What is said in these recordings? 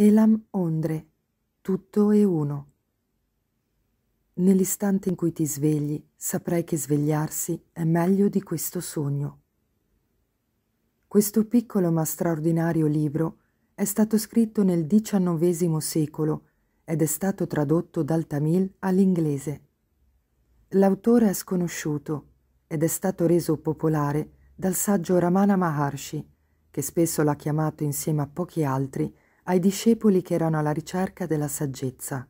Elam Ondre, tutto è uno. Nell'istante in cui ti svegli, saprai che svegliarsi è meglio di questo sogno. Questo piccolo ma straordinario libro è stato scritto nel XIX secolo ed è stato tradotto dal tamil all'inglese. L'autore è sconosciuto ed è stato reso popolare dal saggio Ramana Maharshi, che spesso l'ha chiamato insieme a pochi altri ai discepoli che erano alla ricerca della saggezza.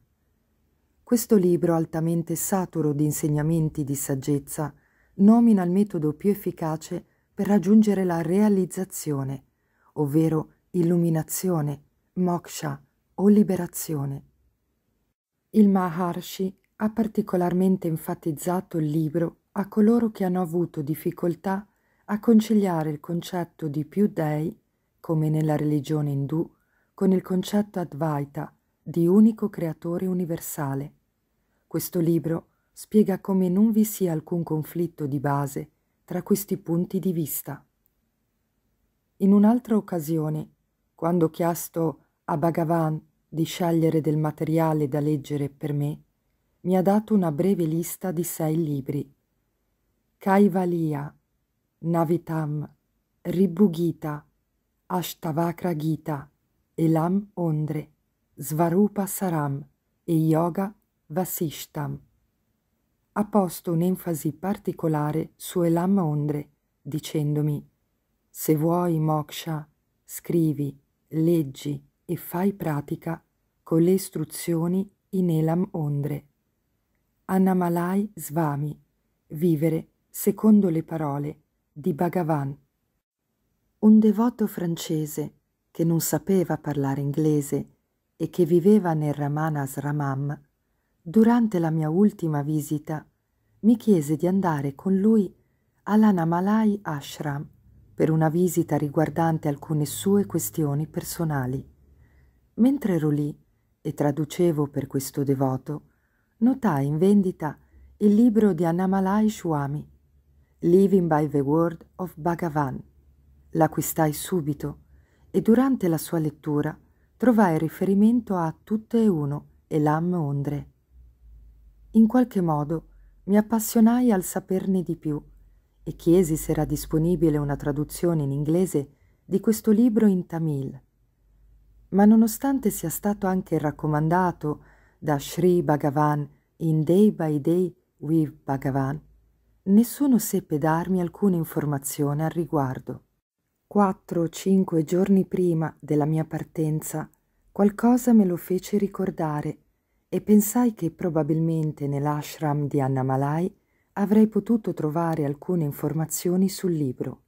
Questo libro, altamente saturo di insegnamenti di saggezza, nomina il metodo più efficace per raggiungere la realizzazione, ovvero illuminazione, moksha o liberazione. Il Maharshi ha particolarmente enfatizzato il libro a coloro che hanno avuto difficoltà a conciliare il concetto di più dei, come nella religione indù, con il concetto Advaita di unico creatore universale. Questo libro spiega come non vi sia alcun conflitto di base tra questi punti di vista. In un'altra occasione, quando ho chiesto a Bhagavan di scegliere del materiale da leggere per me, mi ha dato una breve lista di sei libri. Kaivalia, Navitam, Ribbugita, Ashtavakra Gita, Elam Ondre, Svarupa Saram e Yoga Vasishtam. Ha posto un'enfasi particolare su Elam Ondre, dicendomi se vuoi moksha, scrivi, leggi e fai pratica con le istruzioni in Elam Ondre. Annamalai Svami, vivere secondo le parole di Bhagavan. Un devoto francese che non sapeva parlare inglese e che viveva nel Ramanasramam, durante la mia ultima visita mi chiese di andare con lui all'Anamalai Ashram per una visita riguardante alcune sue questioni personali. Mentre ero lì e traducevo per questo devoto, notai in vendita il libro di Anamalai Swami, Living by the Word of Bhagavan. L'acquistai subito e durante la sua lettura trovai riferimento a tutto e uno e l'am ondre. In qualche modo mi appassionai al saperne di più e chiesi se era disponibile una traduzione in inglese di questo libro in tamil. Ma nonostante sia stato anche raccomandato da Sri Bhagavan in Day by Day with Bhagavan, nessuno seppe darmi alcuna informazione al riguardo. Quattro o cinque giorni prima della mia partenza qualcosa me lo fece ricordare e pensai che probabilmente nell'ashram di Annamalai avrei potuto trovare alcune informazioni sul libro.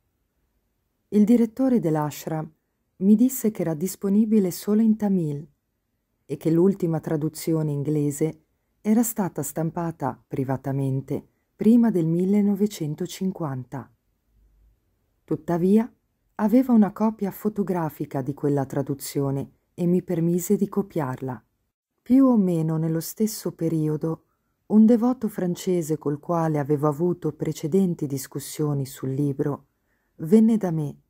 Il direttore dell'ashram mi disse che era disponibile solo in tamil e che l'ultima traduzione inglese era stata stampata privatamente prima del 1950. Tuttavia, Aveva una copia fotografica di quella traduzione e mi permise di copiarla. Più o meno nello stesso periodo, un devoto francese col quale avevo avuto precedenti discussioni sul libro venne da me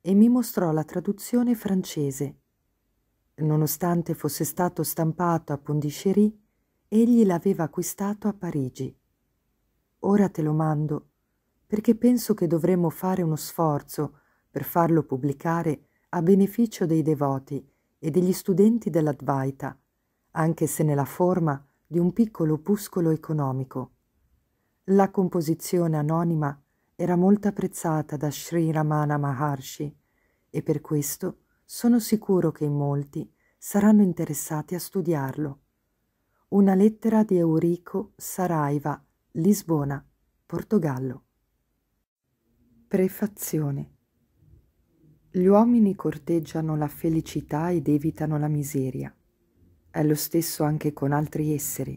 e mi mostrò la traduzione francese. Nonostante fosse stato stampato a Pondichéry, egli l'aveva acquistato a Parigi. Ora te lo mando, perché penso che dovremmo fare uno sforzo per farlo pubblicare a beneficio dei devoti e degli studenti dell'Advaita, anche se nella forma di un piccolo opuscolo economico. La composizione anonima era molto apprezzata da Sri Ramana Maharshi e per questo sono sicuro che in molti saranno interessati a studiarlo. Una lettera di Eurico Saraiva, Lisbona, Portogallo. Prefazione gli uomini corteggiano la felicità ed evitano la miseria. È lo stesso anche con altri esseri.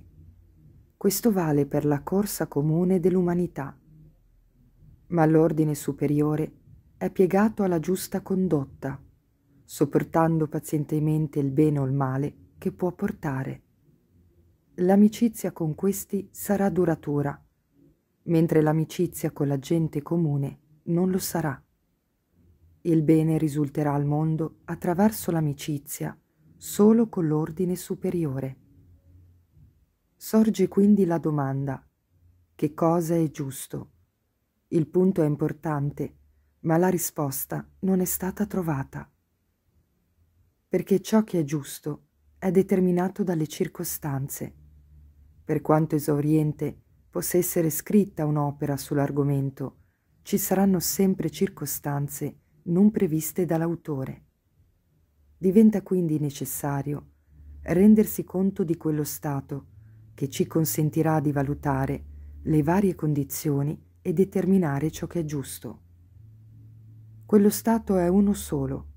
Questo vale per la corsa comune dell'umanità. Ma l'ordine superiore è piegato alla giusta condotta, sopportando pazientemente il bene o il male che può portare. L'amicizia con questi sarà duratura, mentre l'amicizia con la gente comune non lo sarà. Il bene risulterà al mondo attraverso l'amicizia, solo con l'ordine superiore. Sorge quindi la domanda che cosa è giusto? Il punto è importante, ma la risposta non è stata trovata. Perché ciò che è giusto è determinato dalle circostanze. Per quanto esauriente possa essere scritta un'opera sull'argomento, ci saranno sempre circostanze non previste dall'autore. Diventa quindi necessario rendersi conto di quello stato che ci consentirà di valutare le varie condizioni e determinare ciò che è giusto. Quello stato è uno solo.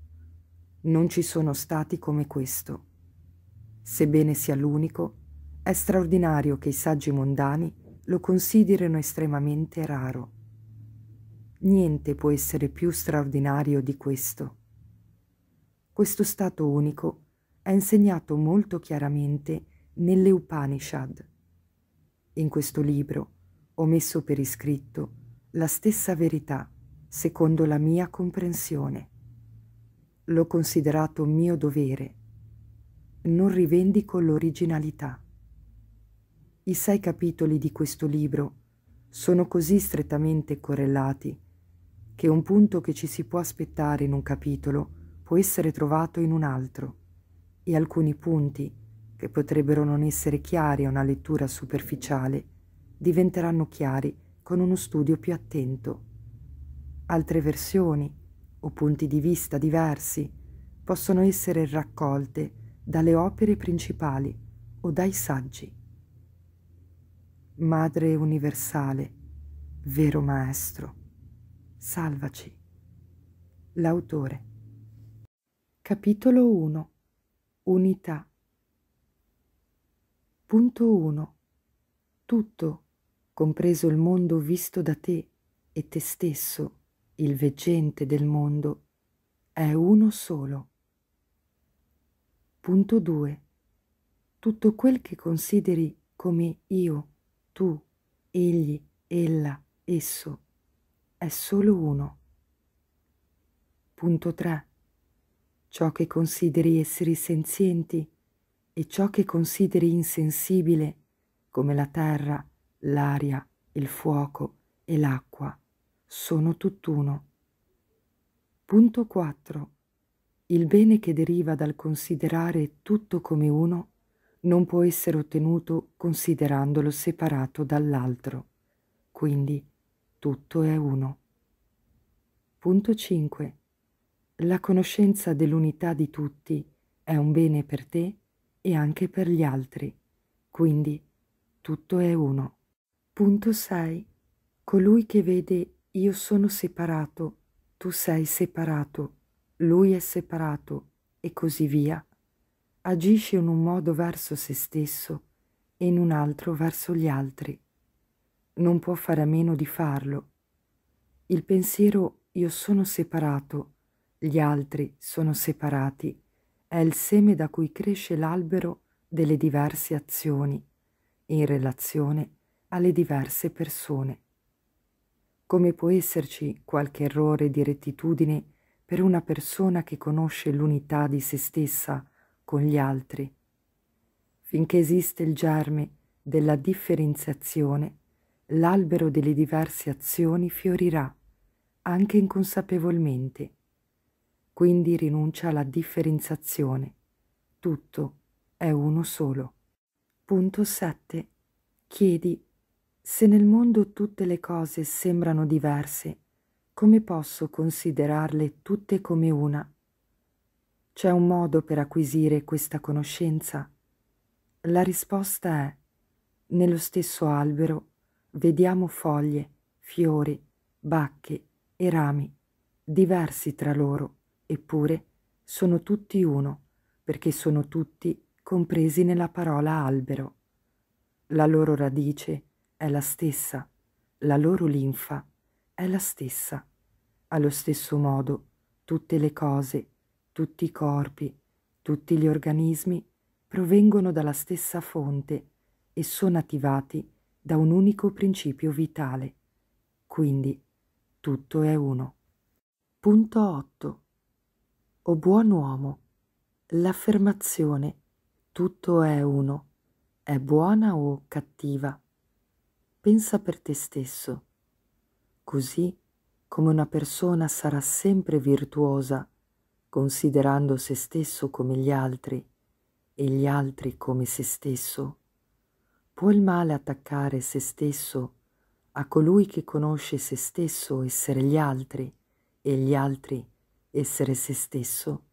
Non ci sono stati come questo. Sebbene sia l'unico, è straordinario che i saggi mondani lo considerino estremamente raro. Niente può essere più straordinario di questo. Questo stato unico è insegnato molto chiaramente nelle Upanishad. In questo libro ho messo per iscritto la stessa verità secondo la mia comprensione. L'ho considerato mio dovere. Non rivendico l'originalità. I sei capitoli di questo libro sono così strettamente correlati che un punto che ci si può aspettare in un capitolo può essere trovato in un altro e alcuni punti, che potrebbero non essere chiari a una lettura superficiale, diventeranno chiari con uno studio più attento. Altre versioni o punti di vista diversi possono essere raccolte dalle opere principali o dai saggi. Madre universale, vero maestro Salvaci. L'autore. Capitolo 1. Unità. Punto 1. Tutto, compreso il mondo visto da te e te stesso, il veggente del mondo, è uno solo. Punto 2. Tutto quel che consideri come io, tu, egli, ella, esso, è solo uno. Punto 3. Ciò che consideri esseri senzienti e ciò che consideri insensibile, come la terra, l'aria, il fuoco e l'acqua, sono tutt'uno. Punto 4. Il bene che deriva dal considerare tutto come uno non può essere ottenuto considerandolo separato dall'altro. Quindi tutto è uno. Punto 5. La conoscenza dell'unità di tutti è un bene per te e anche per gli altri, quindi tutto è uno. Punto 6. Colui che vede io sono separato, tu sei separato, lui è separato e così via, agisce in un modo verso se stesso e in un altro verso gli altri non può fare a meno di farlo. Il pensiero io sono separato, gli altri sono separati, è il seme da cui cresce l'albero delle diverse azioni in relazione alle diverse persone. Come può esserci qualche errore di rettitudine per una persona che conosce l'unità di se stessa con gli altri? Finché esiste il germe della differenziazione, l'albero delle diverse azioni fiorirà, anche inconsapevolmente. Quindi rinuncia alla differenziazione. Tutto è uno solo. Punto 7. Chiedi, se nel mondo tutte le cose sembrano diverse, come posso considerarle tutte come una? C'è un modo per acquisire questa conoscenza? La risposta è, nello stesso albero vediamo foglie, fiori, bacche e rami, diversi tra loro, eppure sono tutti uno, perché sono tutti compresi nella parola albero. La loro radice è la stessa, la loro linfa è la stessa. Allo stesso modo, tutte le cose, tutti i corpi, tutti gli organismi provengono dalla stessa fonte e sono attivati da un unico principio vitale. Quindi tutto è uno. Punto 8. O buon uomo, l'affermazione tutto è uno è buona o cattiva? Pensa per te stesso. Così come una persona sarà sempre virtuosa, considerando se stesso come gli altri e gli altri come se stesso, può il male attaccare se stesso a colui che conosce se stesso essere gli altri e gli altri essere se stesso?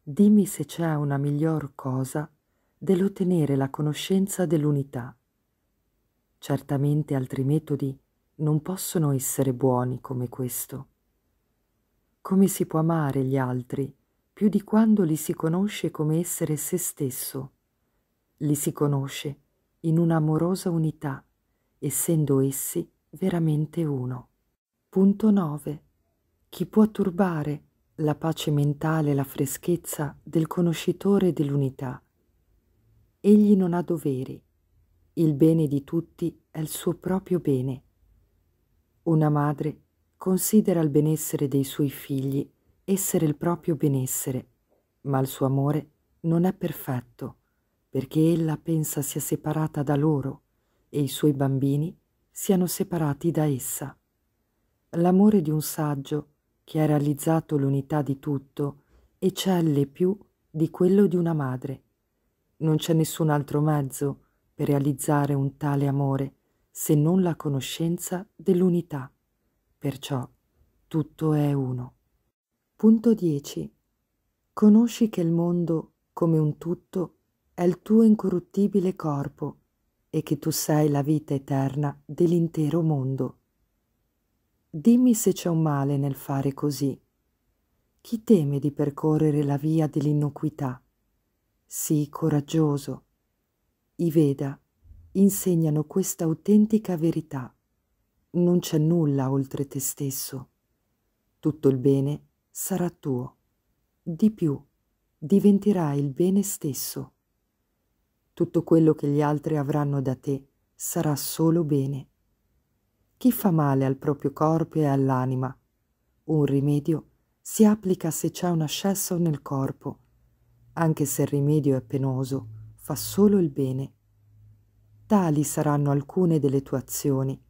Dimmi se c'è una miglior cosa dell'ottenere la conoscenza dell'unità. Certamente altri metodi non possono essere buoni come questo. Come si può amare gli altri più di quando li si conosce come essere se stesso? Li si conosce in un'amorosa unità, essendo essi veramente uno. Punto 9. Chi può turbare la pace mentale e la freschezza del conoscitore dell'unità? Egli non ha doveri. Il bene di tutti è il suo proprio bene. Una madre considera il benessere dei suoi figli essere il proprio benessere, ma il suo amore non è perfetto, perché ella pensa sia separata da loro e i suoi bambini siano separati da essa. L'amore di un saggio che ha realizzato l'unità di tutto eccelle più di quello di una madre non c'è nessun altro mezzo per realizzare un tale amore se non la conoscenza dell'unità. Perciò tutto è uno. Punto 10. Conosci che il mondo, come un tutto, è il tuo incorruttibile corpo e che tu sei la vita eterna dell'intero mondo. Dimmi se c'è un male nel fare così. Chi teme di percorrere la via dell'innocuità? Sii coraggioso. I Veda insegnano questa autentica verità. Non c'è nulla oltre te stesso. Tutto il bene sarà tuo. Di più, diventerai il bene stesso. Tutto quello che gli altri avranno da te sarà solo bene. Chi fa male al proprio corpo e all'anima? Un rimedio si applica se c'è un ascesso nel corpo anche se il rimedio è penoso, fa solo il bene. Tali saranno alcune delle tue azioni,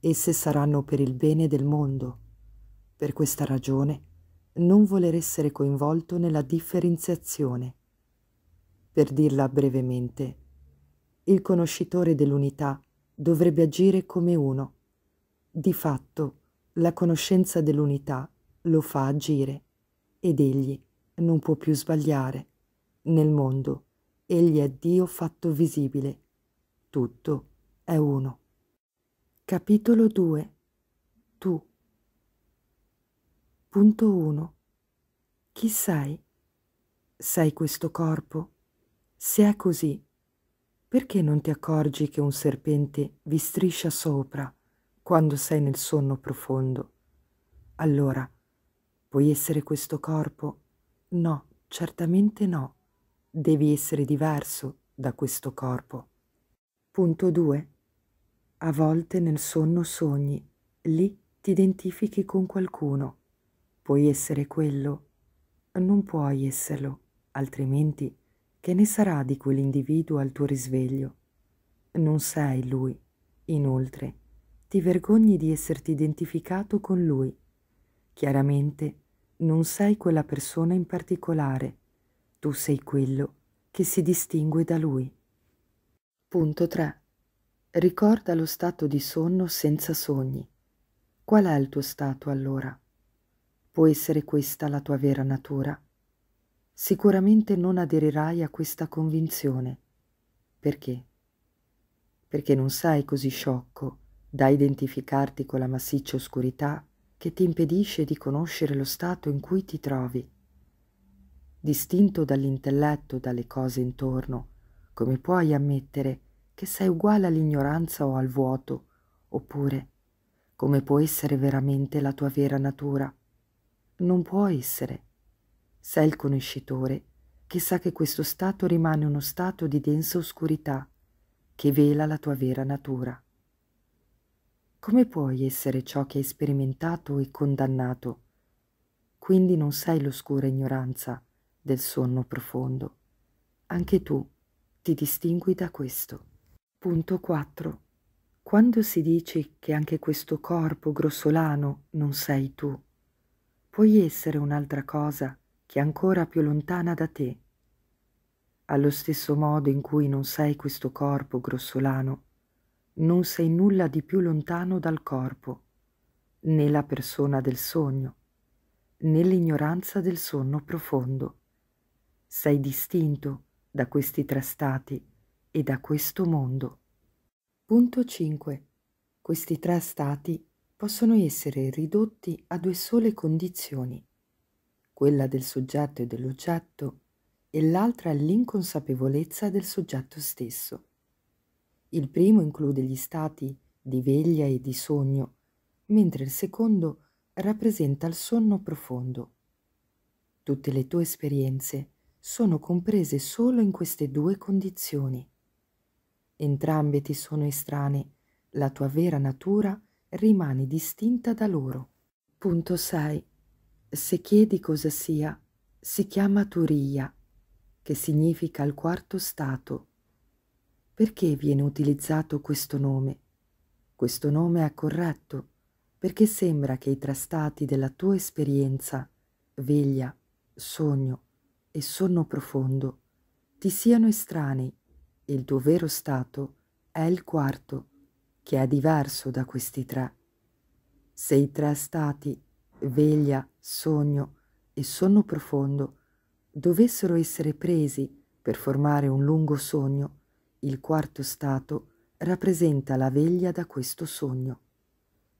esse saranno per il bene del mondo. Per questa ragione non voler essere coinvolto nella differenziazione. Per dirla brevemente, il conoscitore dell'unità dovrebbe agire come uno. Di fatto, la conoscenza dell'unità lo fa agire ed egli non può più sbagliare. Nel mondo egli è Dio fatto visibile. Tutto è uno. Capitolo 2 Tu Punto 1 Chi sei? Sei questo corpo? Se è così, perché non ti accorgi che un serpente vi striscia sopra quando sei nel sonno profondo? Allora, puoi essere questo corpo? No, certamente no devi essere diverso da questo corpo. Punto 2. A volte nel sonno sogni, lì ti identifichi con qualcuno. Puoi essere quello, non puoi esserlo, altrimenti che ne sarà di quell'individuo al tuo risveglio? Non sei lui. Inoltre, ti vergogni di esserti identificato con lui. Chiaramente non sei quella persona in particolare tu sei quello che si distingue da lui. Punto 3. Ricorda lo stato di sonno senza sogni. Qual è il tuo stato allora? Può essere questa la tua vera natura? Sicuramente non aderirai a questa convinzione. Perché? Perché non sei così sciocco da identificarti con la massiccia oscurità che ti impedisce di conoscere lo stato in cui ti trovi distinto dall'intelletto, dalle cose intorno, come puoi ammettere che sei uguale all'ignoranza o al vuoto, oppure come può essere veramente la tua vera natura? Non può essere. Sei il conoscitore che sa che questo stato rimane uno stato di densa oscurità che vela la tua vera natura. Come puoi essere ciò che hai sperimentato e condannato? Quindi non sei l'oscura ignoranza, del sonno profondo. Anche tu ti distingui da questo. Punto 4. Quando si dice che anche questo corpo grossolano non sei tu, puoi essere un'altra cosa che è ancora più lontana da te. Allo stesso modo in cui non sei questo corpo grossolano, non sei nulla di più lontano dal corpo, né la persona del sogno, né l'ignoranza del sonno profondo. Sei distinto da questi tre stati e da questo mondo. Punto 5. Questi tre stati possono essere ridotti a due sole condizioni, quella del soggetto e dell'oggetto e l'altra l'inconsapevolezza del soggetto stesso. Il primo include gli stati di veglia e di sogno, mentre il secondo rappresenta il sonno profondo. Tutte le tue esperienze sono comprese solo in queste due condizioni. Entrambe ti sono estranee, la tua vera natura rimane distinta da loro. Punto 6. Se chiedi cosa sia, si chiama Turiya, che significa il quarto stato perché viene utilizzato questo nome? Questo nome è corretto perché sembra che i tre stati della tua esperienza, veglia, sogno e sonno profondo, ti siano estranei e il tuo vero stato è il quarto, che è diverso da questi tre. Se i tre stati, veglia, sogno e sonno profondo, dovessero essere presi per formare un lungo sogno, il quarto stato rappresenta la veglia da questo sogno,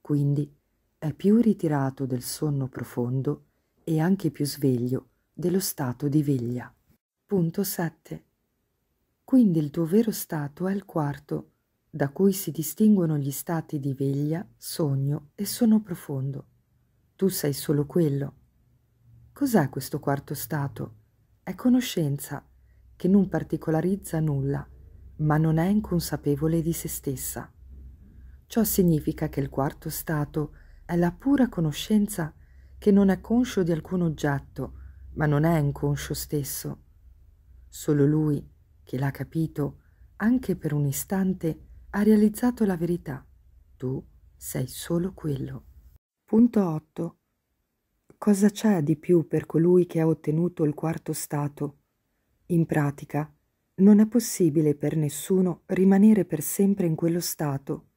quindi è più ritirato del sonno profondo e anche più sveglio dello stato di veglia. Punto 7. Quindi il tuo vero stato è il quarto, da cui si distinguono gli stati di veglia, sogno e sonno profondo. Tu sei solo quello. Cos'è questo quarto stato? È conoscenza, che non particolarizza nulla, ma non è inconsapevole di se stessa. Ciò significa che il quarto stato è la pura conoscenza che non è conscio di alcun oggetto, ma non è inconscio stesso. Solo lui, che l'ha capito, anche per un istante, ha realizzato la verità. Tu sei solo quello. Punto 8. Cosa c'è di più per colui che ha ottenuto il quarto stato? In pratica, non è possibile per nessuno rimanere per sempre in quello stato,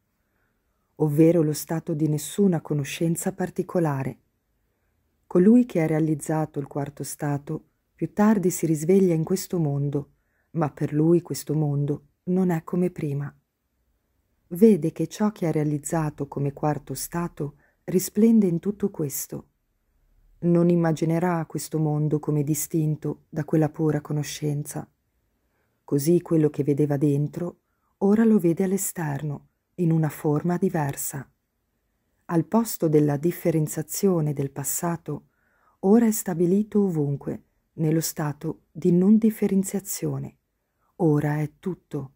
ovvero lo stato di nessuna conoscenza particolare. Colui che ha realizzato il quarto stato più tardi si risveglia in questo mondo, ma per lui questo mondo non è come prima. Vede che ciò che ha realizzato come quarto stato risplende in tutto questo. Non immaginerà questo mondo come distinto da quella pura conoscenza Così quello che vedeva dentro ora lo vede all'esterno, in una forma diversa. Al posto della differenziazione del passato, ora è stabilito ovunque, nello stato di non differenziazione. Ora è tutto.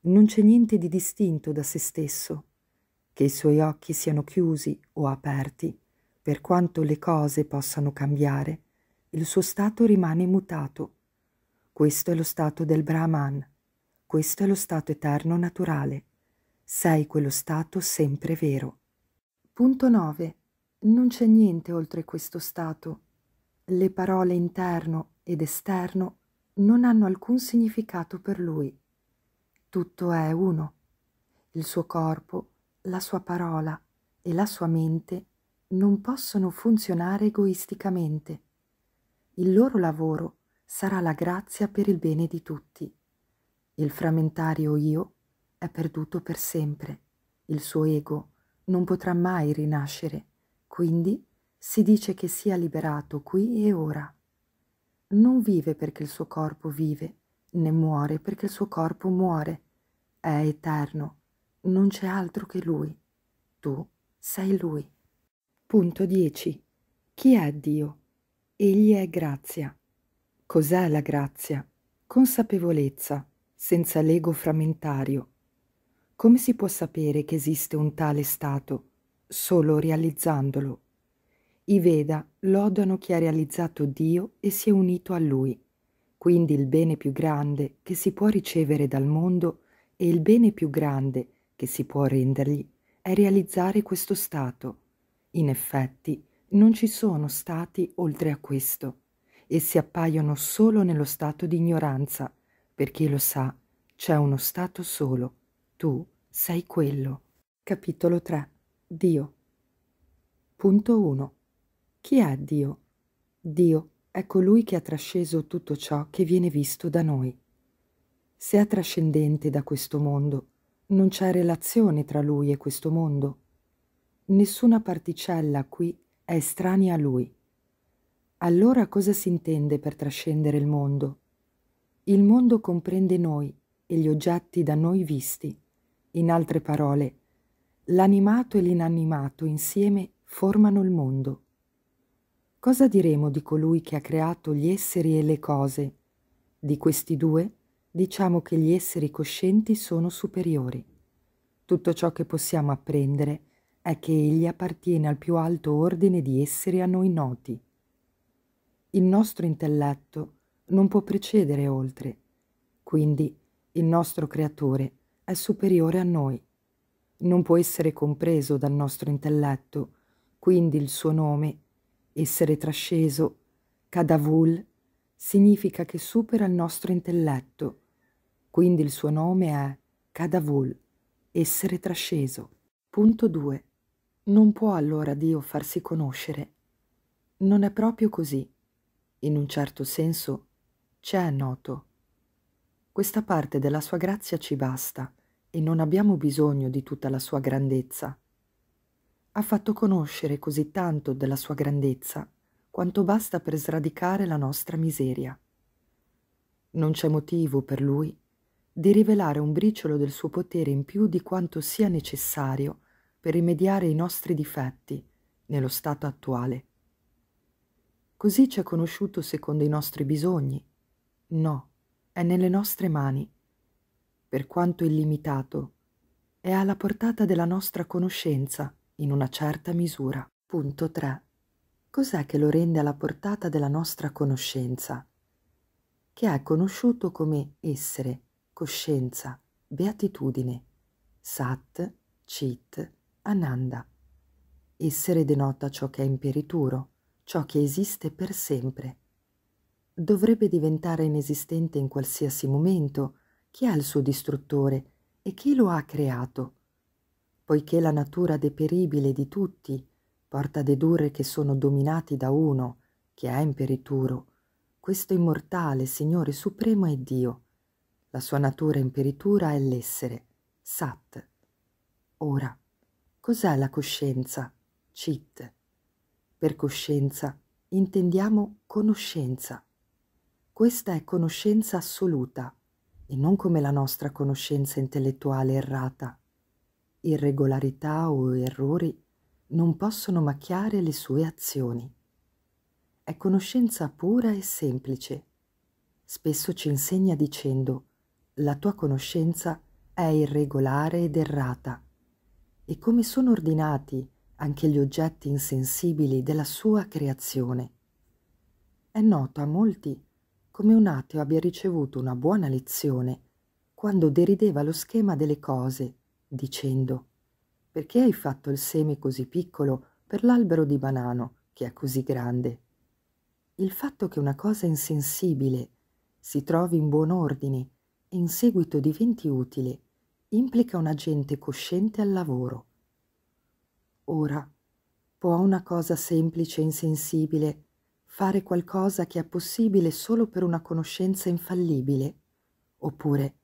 Non c'è niente di distinto da se stesso. Che i suoi occhi siano chiusi o aperti, per quanto le cose possano cambiare, il suo stato rimane immutato questo è lo stato del Brahman, questo è lo stato eterno naturale. Sei quello stato sempre vero. Punto 9. Non c'è niente oltre questo stato. Le parole interno ed esterno non hanno alcun significato per lui. Tutto è uno. Il suo corpo, la sua parola e la sua mente non possono funzionare egoisticamente. Il loro lavoro sarà la grazia per il bene di tutti. Il frammentario io è perduto per sempre, il suo ego non potrà mai rinascere, quindi si dice che sia liberato qui e ora. Non vive perché il suo corpo vive, né muore perché il suo corpo muore. È eterno, non c'è altro che lui. Tu sei lui. Punto 10. Chi è Dio? Egli è grazia. Cos'è la grazia? Consapevolezza, senza l'ego frammentario. Come si può sapere che esiste un tale stato? Solo realizzandolo. I Veda lodano chi ha realizzato Dio e si è unito a Lui. Quindi il bene più grande che si può ricevere dal mondo e il bene più grande che si può rendergli è realizzare questo stato. In effetti non ci sono stati oltre a questo. Essi appaiono solo nello stato di ignoranza, perché lo sa, c'è uno stato solo. Tu sei quello. Capitolo 3. Dio. Punto 1. Chi è Dio? Dio è colui che ha trasceso tutto ciò che viene visto da noi. Se è trascendente da questo mondo, non c'è relazione tra lui e questo mondo. Nessuna particella qui è estranea a lui. Allora cosa si intende per trascendere il mondo? Il mondo comprende noi e gli oggetti da noi visti. In altre parole, l'animato e l'inanimato insieme formano il mondo. Cosa diremo di colui che ha creato gli esseri e le cose? Di questi due diciamo che gli esseri coscienti sono superiori. Tutto ciò che possiamo apprendere è che egli appartiene al più alto ordine di esseri a noi noti. Il nostro intelletto non può precedere oltre, quindi il nostro creatore è superiore a noi. Non può essere compreso dal nostro intelletto, quindi il suo nome essere trasceso, Kadavul, significa che supera il nostro intelletto, quindi il suo nome è Kadavul, essere trasceso. Punto 2. Non può allora Dio farsi conoscere. Non è proprio così. In un certo senso c'è noto. Questa parte della sua grazia ci basta e non abbiamo bisogno di tutta la sua grandezza ha fatto conoscere così tanto della sua grandezza quanto basta per sradicare la nostra miseria. Non c'è motivo per lui di rivelare un briciolo del suo potere in più di quanto sia necessario per rimediare i nostri difetti nello stato attuale. Così ci è conosciuto secondo i nostri bisogni? No, è nelle nostre mani. Per quanto illimitato, è alla portata della nostra conoscenza in una certa misura. Punto 3. Cos'è che lo rende alla portata della nostra conoscenza? Che è conosciuto come essere, coscienza, beatitudine, sat, chit, ananda. Essere denota ciò che è imperituro, ciò che esiste per sempre. Dovrebbe diventare inesistente in qualsiasi momento chi è il suo distruttore e chi lo ha creato poiché la natura deperibile di tutti porta a dedurre che sono dominati da uno, che è imperituro, questo immortale Signore Supremo è Dio. La sua natura imperitura è l'essere, Sat. Ora, cos'è la coscienza, Chit? Per coscienza intendiamo conoscenza. Questa è conoscenza assoluta e non come la nostra conoscenza intellettuale errata irregolarità o errori non possono macchiare le sue azioni. È conoscenza pura e semplice. Spesso ci insegna dicendo la tua conoscenza è irregolare ed errata e come sono ordinati anche gli oggetti insensibili della sua creazione. È noto a molti come un ateo abbia ricevuto una buona lezione quando derideva lo schema delle cose dicendo perché hai fatto il seme così piccolo per l'albero di banano che è così grande? Il fatto che una cosa insensibile si trovi in buon ordine in seguito diventi utile implica un agente cosciente al lavoro. Ora, può una cosa semplice e insensibile fare qualcosa che è possibile solo per una conoscenza infallibile? Oppure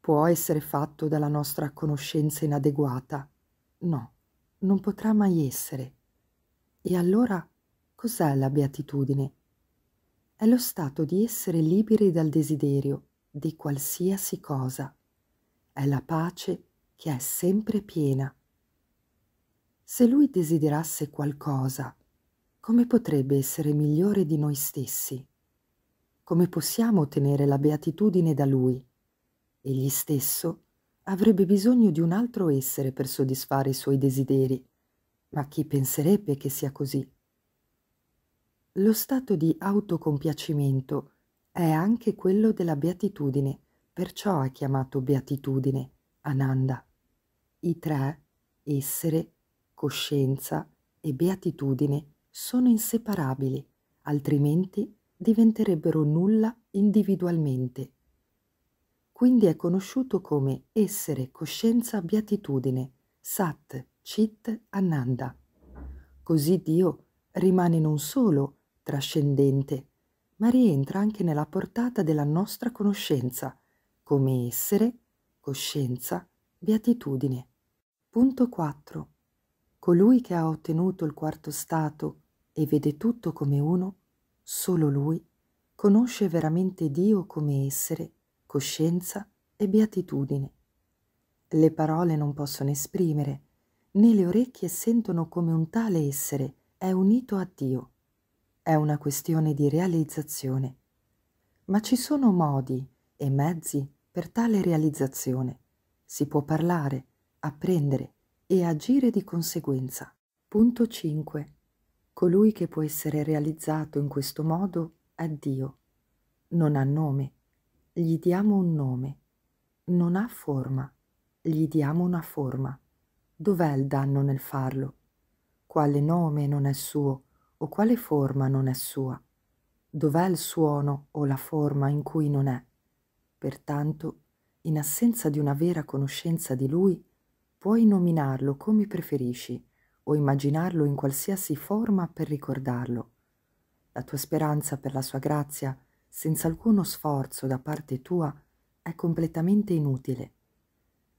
può essere fatto dalla nostra conoscenza inadeguata? No, non potrà mai essere. E allora cos'è la beatitudine? È lo stato di essere liberi dal desiderio di qualsiasi cosa. È la pace che è sempre piena. Se lui desiderasse qualcosa, come potrebbe essere migliore di noi stessi? Come possiamo ottenere la beatitudine da lui? Egli stesso avrebbe bisogno di un altro essere per soddisfare i suoi desideri. Ma chi penserebbe che sia così? Lo stato di autocompiacimento è anche quello della beatitudine, perciò è chiamato beatitudine, Ananda. I tre, essere, coscienza e beatitudine, sono inseparabili, altrimenti diventerebbero nulla individualmente. Quindi è conosciuto come essere, coscienza, beatitudine, Sat, Chit, Ananda. Così Dio rimane non solo trascendente, ma rientra anche nella portata della nostra conoscenza, come essere, coscienza, beatitudine. Punto 4. Colui che ha ottenuto il quarto stato e vede tutto come uno, solo lui, conosce veramente Dio come essere, coscienza e beatitudine. Le parole non possono esprimere, né le orecchie sentono come un tale essere è unito a Dio. È una questione di realizzazione. Ma ci sono modi e mezzi per tale realizzazione. Si può parlare, apprendere e agire di conseguenza. Punto 5. Colui che può essere realizzato in questo modo è Dio. Non ha nome, gli diamo un nome. Non ha forma, gli diamo una forma. Dov'è il danno nel farlo? Quale nome non è suo o quale forma non è sua? Dov'è il suono o la forma in cui non è? Pertanto, in assenza di una vera conoscenza di lui, puoi nominarlo come preferisci o immaginarlo in qualsiasi forma per ricordarlo. La tua speranza per la sua grazia, senza alcuno sforzo da parte tua, è completamente inutile.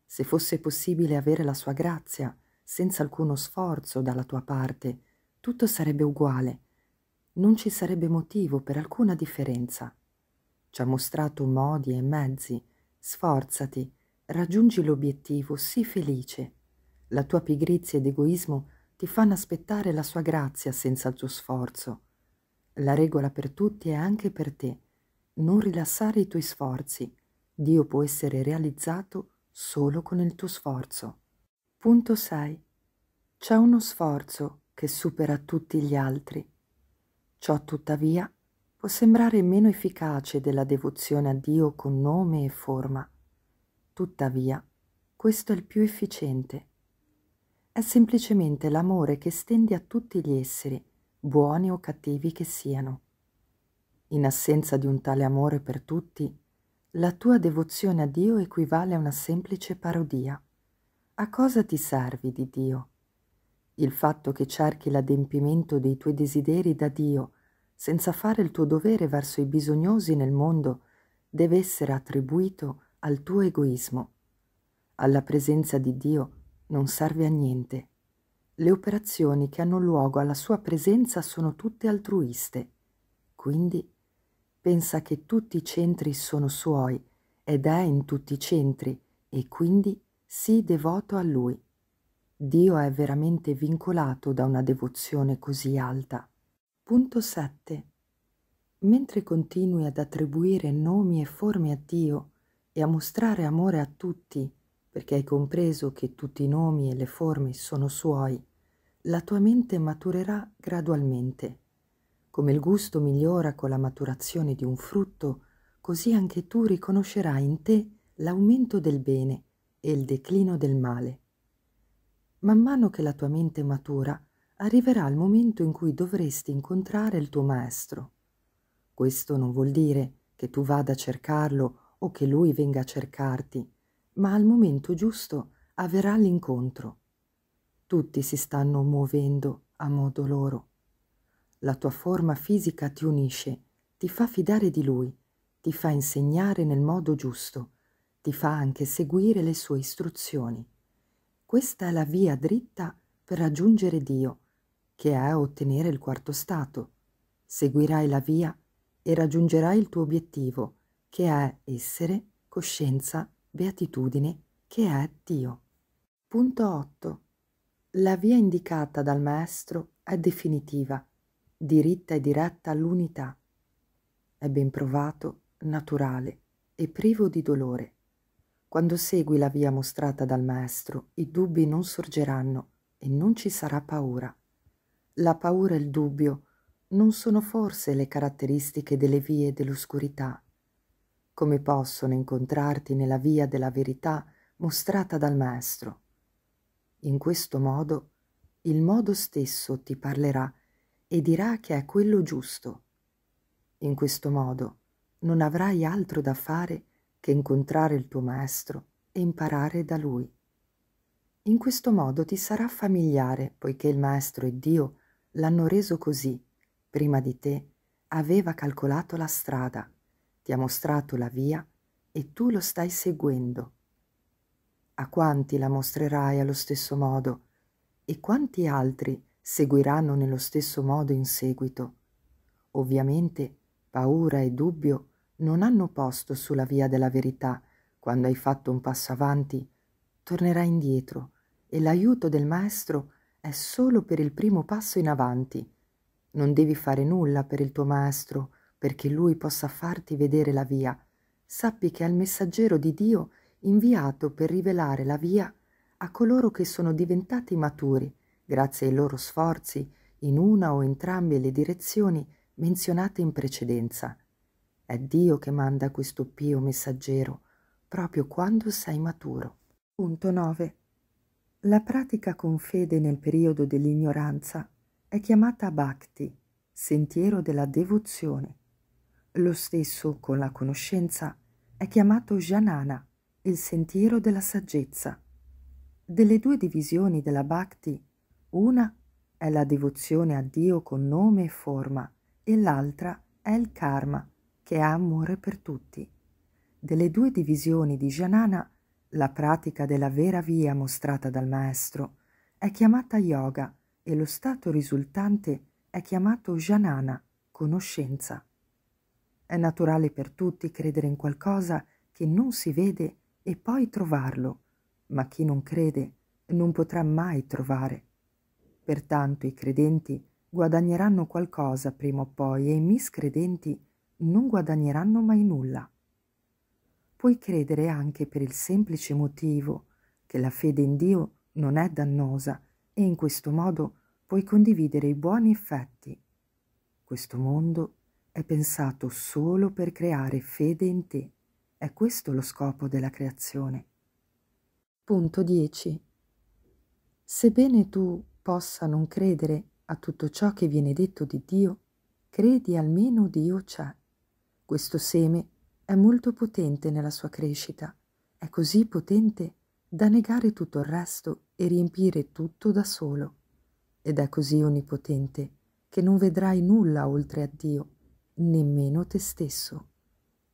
Se fosse possibile avere la sua grazia senza alcuno sforzo dalla tua parte, tutto sarebbe uguale. Non ci sarebbe motivo per alcuna differenza. Ci ha mostrato modi e mezzi. Sforzati, raggiungi l'obiettivo, sii felice. La tua pigrizia ed egoismo ti fanno aspettare la sua grazia senza il tuo sforzo. La regola per tutti è anche per te. Non rilassare i tuoi sforzi. Dio può essere realizzato solo con il tuo sforzo. Punto 6. C'è uno sforzo che supera tutti gli altri. Ciò tuttavia può sembrare meno efficace della devozione a Dio con nome e forma. Tuttavia, questo è il più efficiente è semplicemente l'amore che stendi a tutti gli esseri, buoni o cattivi che siano. In assenza di un tale amore per tutti, la tua devozione a Dio equivale a una semplice parodia. A cosa ti servi di Dio? Il fatto che cerchi l'adempimento dei tuoi desideri da Dio, senza fare il tuo dovere verso i bisognosi nel mondo, deve essere attribuito al tuo egoismo. Alla presenza di Dio non serve a niente. Le operazioni che hanno luogo alla sua presenza sono tutte altruiste. Quindi pensa che tutti i centri sono suoi ed è in tutti i centri e quindi sii devoto a lui. Dio è veramente vincolato da una devozione così alta. Punto 7. Mentre continui ad attribuire nomi e forme a Dio e a mostrare amore a tutti, perché hai compreso che tutti i nomi e le forme sono suoi, la tua mente maturerà gradualmente. Come il gusto migliora con la maturazione di un frutto, così anche tu riconoscerai in te l'aumento del bene e il declino del male. Man mano che la tua mente matura, arriverà il momento in cui dovresti incontrare il tuo maestro. Questo non vuol dire che tu vada a cercarlo o che lui venga a cercarti, ma al momento giusto avverrà l'incontro. Tutti si stanno muovendo a modo loro. La tua forma fisica ti unisce, ti fa fidare di lui, ti fa insegnare nel modo giusto, ti fa anche seguire le sue istruzioni. Questa è la via dritta per raggiungere Dio, che è ottenere il quarto stato. Seguirai la via e raggiungerai il tuo obiettivo, che è essere coscienza beatitudine che è Dio. Punto 8. La via indicata dal Maestro è definitiva, diritta e diretta all'unità. È ben provato, naturale e privo di dolore. Quando segui la via mostrata dal Maestro, i dubbi non sorgeranno e non ci sarà paura. La paura e il dubbio non sono forse le caratteristiche delle vie dell'oscurità? Come possono incontrarti nella via della verità mostrata dal Maestro? In questo modo il modo stesso ti parlerà e dirà che è quello giusto. In questo modo non avrai altro da fare che incontrare il tuo Maestro e imparare da Lui. In questo modo ti sarà familiare, poiché il Maestro e Dio l'hanno reso così, prima di te aveva calcolato la strada, ti ha mostrato la via e tu lo stai seguendo. A quanti la mostrerai allo stesso modo e quanti altri seguiranno nello stesso modo in seguito? Ovviamente paura e dubbio non hanno posto sulla via della verità quando hai fatto un passo avanti, tornerai indietro e l'aiuto del maestro è solo per il primo passo in avanti. Non devi fare nulla per il tuo maestro perché lui possa farti vedere la via. Sappi che è il messaggero di Dio inviato per rivelare la via a coloro che sono diventati maturi grazie ai loro sforzi in una o entrambe le direzioni menzionate in precedenza. È Dio che manda questo pio messaggero proprio quando sei maturo. Punto 9. La pratica con fede nel periodo dell'ignoranza è chiamata bhakti, sentiero della devozione. Lo stesso con la conoscenza è chiamato janana, il sentiero della saggezza. Delle due divisioni della bhakti, una è la devozione a Dio con nome e forma e l'altra è il karma, che ha amore per tutti. Delle due divisioni di janana la pratica della vera via mostrata dal maestro è chiamata yoga e lo stato risultante è chiamato janana, conoscenza. È naturale per tutti credere in qualcosa che non si vede e poi trovarlo, ma chi non crede non potrà mai trovare. Pertanto i credenti guadagneranno qualcosa prima o poi e i miscredenti non guadagneranno mai nulla puoi credere anche per il semplice motivo che la fede in Dio non è dannosa e in questo modo puoi condividere i buoni effetti. Questo mondo è pensato solo per creare fede in te. È questo lo scopo della creazione. Punto 10. Sebbene tu possa non credere a tutto ciò che viene detto di Dio, credi almeno Dio c'è. Questo seme è molto potente nella sua crescita, è così potente da negare tutto il resto e riempire tutto da solo. Ed è così onnipotente che non vedrai nulla oltre a Dio, nemmeno te stesso.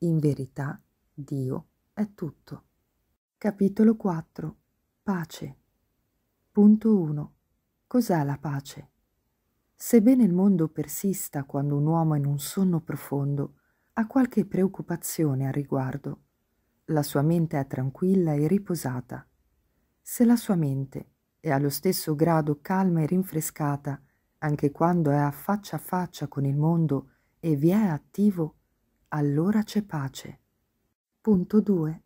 In verità, Dio è tutto. Capitolo 4. Pace. Punto 1. Cos'è la pace? Sebbene il mondo persista quando un uomo è in un sonno profondo, ha qualche preoccupazione al riguardo. La sua mente è tranquilla e riposata. Se la sua mente è allo stesso grado calma e rinfrescata anche quando è a faccia a faccia con il mondo e vi è attivo, allora c'è pace. Punto 2.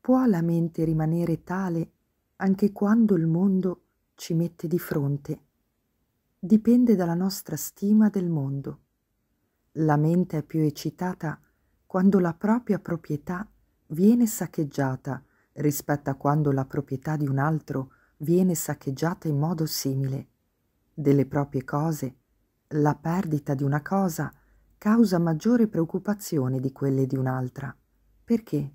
Può la mente rimanere tale anche quando il mondo ci mette di fronte? Dipende dalla nostra stima del mondo. La mente è più eccitata quando la propria proprietà viene saccheggiata rispetto a quando la proprietà di un altro viene saccheggiata in modo simile. Delle proprie cose, la perdita di una cosa causa maggiore preoccupazione di quelle di un'altra. Perché?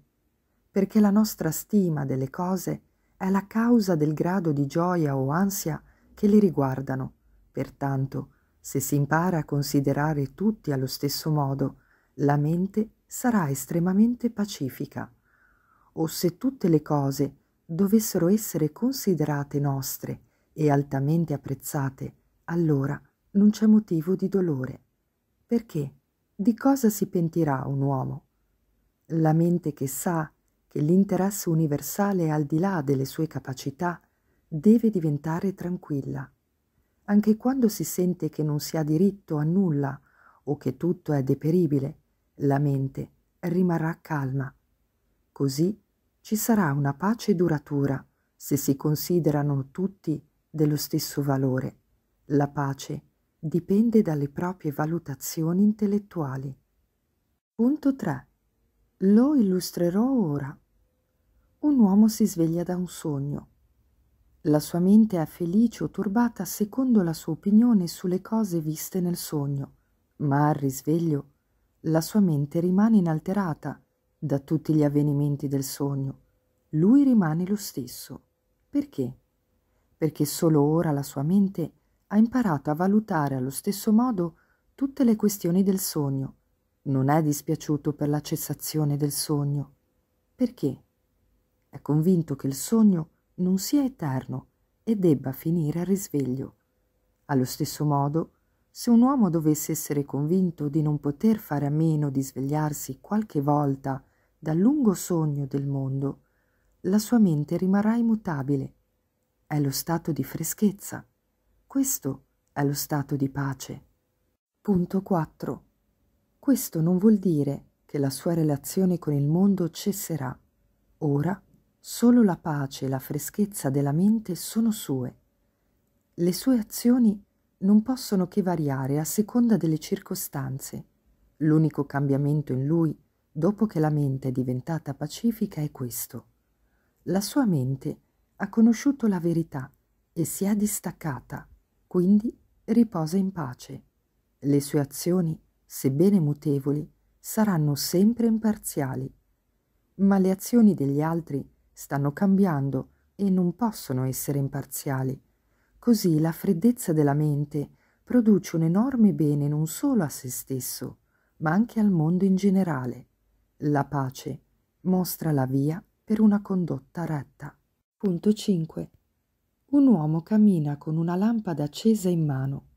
Perché la nostra stima delle cose è la causa del grado di gioia o ansia che le riguardano. Pertanto, se si impara a considerare tutti allo stesso modo, la mente sarà estremamente pacifica. O se tutte le cose dovessero essere considerate nostre e altamente apprezzate, allora non c'è motivo di dolore. Perché? Di cosa si pentirà un uomo? La mente che sa che l'interesse universale è al di là delle sue capacità deve diventare tranquilla anche quando si sente che non si ha diritto a nulla o che tutto è deperibile, la mente rimarrà calma. Così ci sarà una pace duratura se si considerano tutti dello stesso valore. La pace dipende dalle proprie valutazioni intellettuali. Punto 3. Lo illustrerò ora. Un uomo si sveglia da un sogno. La sua mente è felice o turbata secondo la sua opinione sulle cose viste nel sogno, ma al risveglio la sua mente rimane inalterata da tutti gli avvenimenti del sogno. Lui rimane lo stesso. Perché? Perché solo ora la sua mente ha imparato a valutare allo stesso modo tutte le questioni del sogno. Non è dispiaciuto per la cessazione del sogno. Perché? È convinto che il sogno non sia eterno e debba finire al risveglio. Allo stesso modo, se un uomo dovesse essere convinto di non poter fare a meno di svegliarsi qualche volta dal lungo sogno del mondo, la sua mente rimarrà immutabile. È lo stato di freschezza. Questo è lo stato di pace. Punto 4. Questo non vuol dire che la sua relazione con il mondo cesserà. Ora solo la pace e la freschezza della mente sono sue. Le sue azioni non possono che variare a seconda delle circostanze. L'unico cambiamento in lui, dopo che la mente è diventata pacifica, è questo. La sua mente ha conosciuto la verità e si è distaccata, quindi riposa in pace. Le sue azioni, sebbene mutevoli, saranno sempre imparziali. Ma le azioni degli altri stanno cambiando e non possono essere imparziali Così la freddezza della mente produce un enorme bene non solo a se stesso, ma anche al mondo in generale. La pace mostra la via per una condotta retta. Punto 5. Un uomo cammina con una lampada accesa in mano.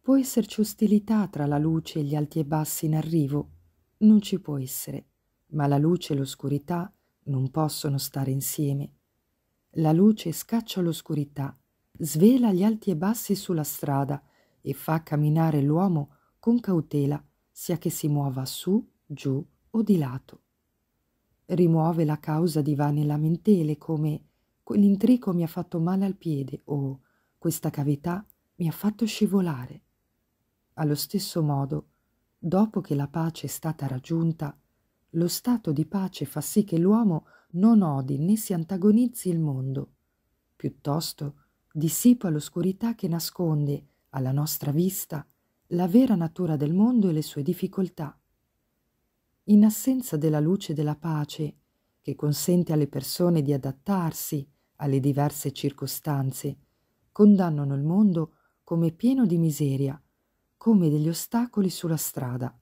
Può esserci ostilità tra la luce e gli alti e bassi in arrivo? Non ci può essere, ma la luce e l'oscurità non possono stare insieme. La luce scaccia l'oscurità svela gli alti e bassi sulla strada e fa camminare l'uomo con cautela, sia che si muova su, giù o di lato. Rimuove la causa di vane lamentele come quell'intrico mi ha fatto male al piede o questa cavità mi ha fatto scivolare. Allo stesso modo, dopo che la pace è stata raggiunta, lo stato di pace fa sì che l'uomo non odi né si antagonizzi il mondo, piuttosto dissipa l'oscurità che nasconde alla nostra vista la vera natura del mondo e le sue difficoltà. In assenza della luce della pace, che consente alle persone di adattarsi alle diverse circostanze, condannano il mondo come pieno di miseria, come degli ostacoli sulla strada.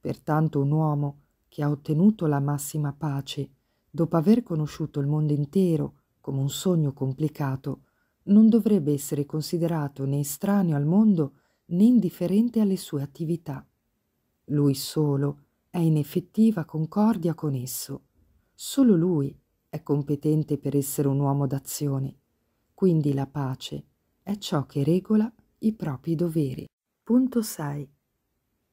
Pertanto un uomo che ha ottenuto la massima pace, dopo aver conosciuto il mondo intero come un sogno complicato, non dovrebbe essere considerato né estraneo al mondo né indifferente alle sue attività. Lui solo è in effettiva concordia con esso. Solo lui è competente per essere un uomo d'azione. Quindi la pace è ciò che regola i propri doveri. Punto 6.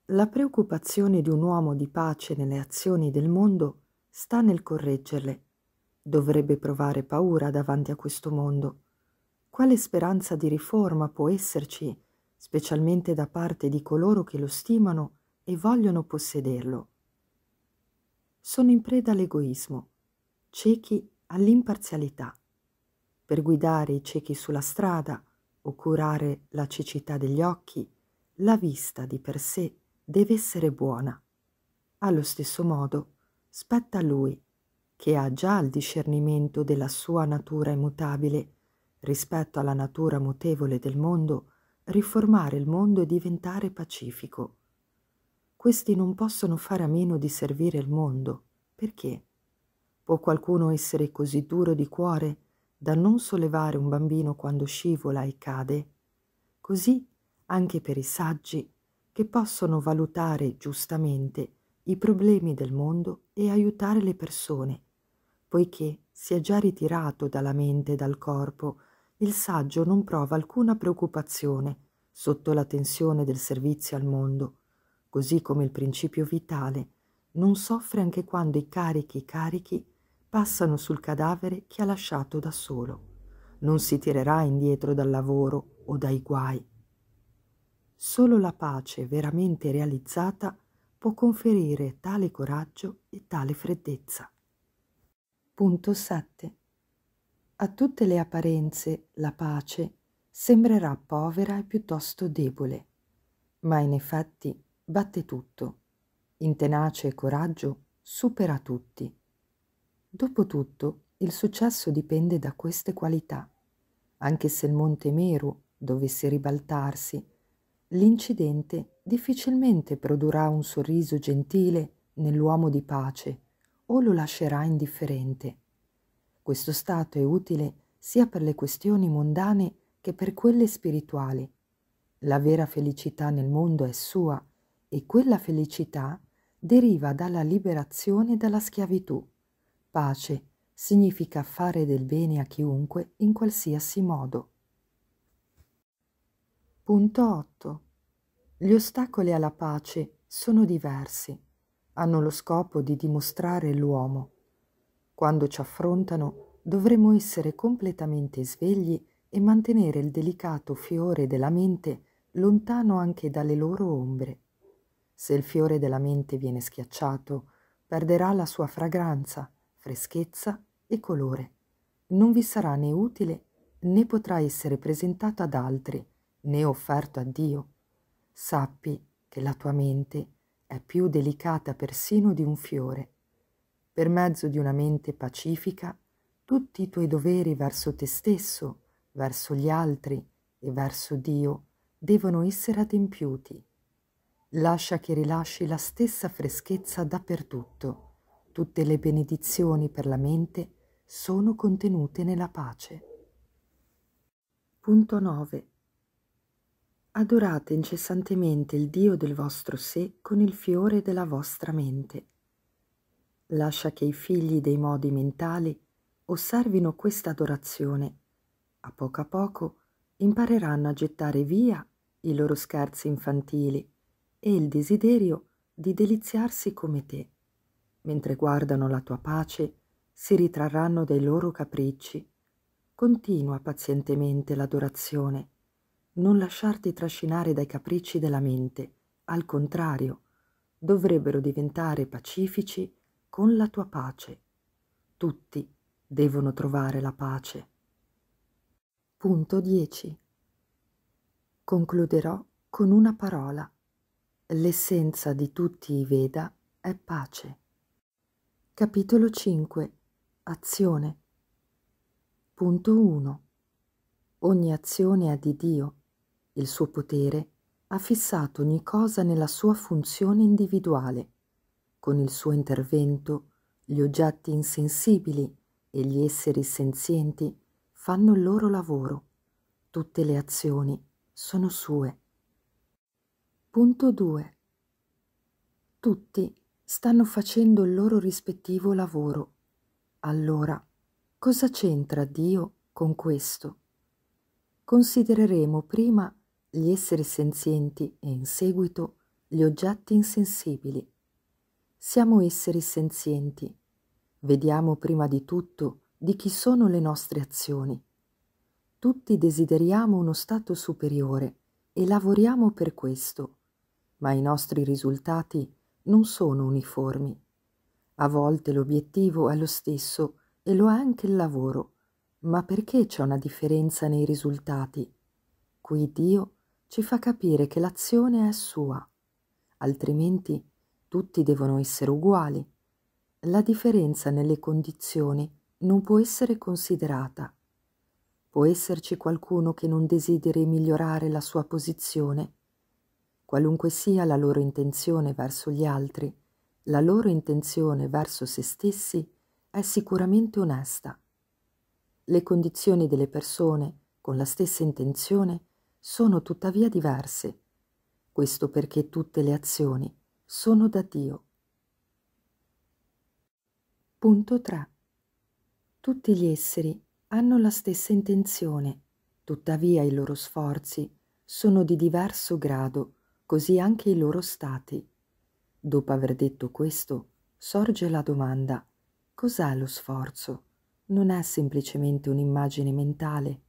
La preoccupazione di un uomo di pace nelle azioni del mondo sta nel correggerle. Dovrebbe provare paura davanti a questo mondo quale speranza di riforma può esserci, specialmente da parte di coloro che lo stimano e vogliono possederlo? Sono in preda all'egoismo, ciechi all'imparzialità. Per guidare i ciechi sulla strada o curare la cecità degli occhi, la vista di per sé deve essere buona. Allo stesso modo, spetta a lui, che ha già il discernimento della sua natura immutabile, rispetto alla natura mutevole del mondo, riformare il mondo e diventare pacifico. Questi non possono fare a meno di servire il mondo. Perché? Può qualcuno essere così duro di cuore da non sollevare un bambino quando scivola e cade? Così anche per i saggi che possono valutare giustamente i problemi del mondo e aiutare le persone, poiché si è già ritirato dalla mente e dal corpo il saggio non prova alcuna preoccupazione sotto la tensione del servizio al mondo, così come il principio vitale non soffre anche quando i carichi carichi passano sul cadavere che ha lasciato da solo. Non si tirerà indietro dal lavoro o dai guai. Solo la pace veramente realizzata può conferire tale coraggio e tale freddezza. Punto 7. A tutte le apparenze la pace sembrerà povera e piuttosto debole, ma in effetti batte tutto. In tenace coraggio supera tutti. Dopotutto il successo dipende da queste qualità. Anche se il monte Meru dovesse ribaltarsi, l'incidente difficilmente produrrà un sorriso gentile nell'uomo di pace o lo lascerà indifferente. Questo stato è utile sia per le questioni mondane che per quelle spirituali. La vera felicità nel mondo è sua e quella felicità deriva dalla liberazione dalla schiavitù. Pace significa fare del bene a chiunque in qualsiasi modo. Punto 8. Gli ostacoli alla pace sono diversi, hanno lo scopo di dimostrare l'uomo. Quando ci affrontano dovremo essere completamente svegli e mantenere il delicato fiore della mente lontano anche dalle loro ombre. Se il fiore della mente viene schiacciato, perderà la sua fragranza, freschezza e colore. Non vi sarà né utile né potrà essere presentato ad altri né offerto a Dio. Sappi che la tua mente è più delicata persino di un fiore. Per mezzo di una mente pacifica, tutti i tuoi doveri verso te stesso, verso gli altri e verso Dio devono essere adempiuti. Lascia che rilasci la stessa freschezza dappertutto. Tutte le benedizioni per la mente sono contenute nella pace. Punto 9. Adorate incessantemente il Dio del vostro sé con il fiore della vostra mente. Lascia che i figli dei modi mentali osservino questa adorazione. A poco a poco impareranno a gettare via i loro scherzi infantili e il desiderio di deliziarsi come te. Mentre guardano la tua pace, si ritrarranno dai loro capricci. Continua pazientemente l'adorazione. Non lasciarti trascinare dai capricci della mente, al contrario, dovrebbero diventare pacifici con la tua pace. Tutti devono trovare la pace. Punto 10. Concluderò con una parola. L'essenza di tutti i Veda è pace. Capitolo 5. Azione. Punto 1. Ogni azione è di Dio. Il suo potere ha fissato ogni cosa nella sua funzione individuale. Con il suo intervento gli oggetti insensibili e gli esseri senzienti fanno il loro lavoro. Tutte le azioni sono sue. Punto 2. Tutti stanno facendo il loro rispettivo lavoro allora, cosa c'entra Dio con questo? Considereremo prima gli esseri senzienti e in seguito gli oggetti insensibili. Siamo esseri senzienti. Vediamo prima di tutto di chi sono le nostre azioni. Tutti desideriamo uno stato superiore e lavoriamo per questo, ma i nostri risultati non sono uniformi. A volte l'obiettivo è lo stesso e lo è anche il lavoro, ma perché c'è una differenza nei risultati? Qui Dio ci fa capire che l'azione è sua, altrimenti tutti devono essere uguali. La differenza nelle condizioni non può essere considerata. Può esserci qualcuno che non desideri migliorare la sua posizione, qualunque sia la loro intenzione verso gli altri la loro intenzione verso se stessi è sicuramente onesta. Le condizioni delle persone con la stessa intenzione sono tuttavia diverse, questo perché tutte le azioni sono da Dio. Punto 3. Tutti gli esseri hanno la stessa intenzione, tuttavia i loro sforzi sono di diverso grado, così anche i loro stati. Dopo aver detto questo, sorge la domanda, cos'è lo sforzo? Non è semplicemente un'immagine mentale.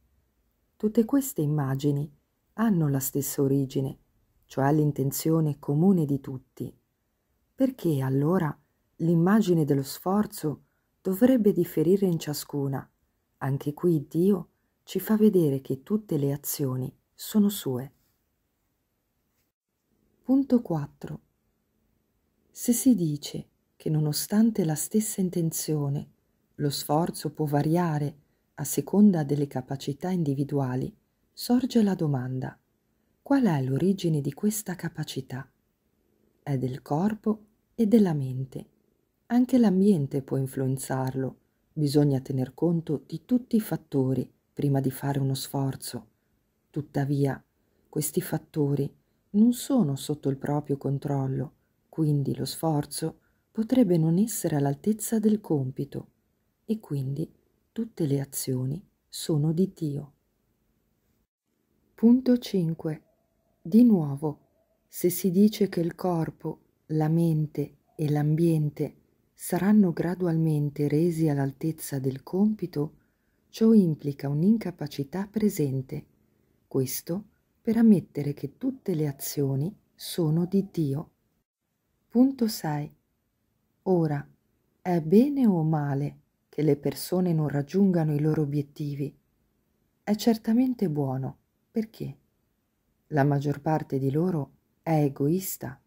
Tutte queste immagini hanno la stessa origine cioè l'intenzione comune di tutti, perché allora l'immagine dello sforzo dovrebbe differire in ciascuna. Anche qui Dio ci fa vedere che tutte le azioni sono sue. Punto 4. Se si dice che nonostante la stessa intenzione lo sforzo può variare a seconda delle capacità individuali, sorge la domanda qual è l'origine di questa capacità? È del corpo e della mente. Anche l'ambiente può influenzarlo. Bisogna tener conto di tutti i fattori prima di fare uno sforzo. Tuttavia, questi fattori non sono sotto il proprio controllo, quindi lo sforzo potrebbe non essere all'altezza del compito e quindi tutte le azioni sono di Dio. Punto 5. Di nuovo, se si dice che il corpo, la mente e l'ambiente saranno gradualmente resi all'altezza del compito, ciò implica un'incapacità presente. Questo per ammettere che tutte le azioni sono di Dio. Punto 6. Ora, è bene o male che le persone non raggiungano i loro obiettivi? È certamente buono. Perché? La maggior parte di loro è egoista.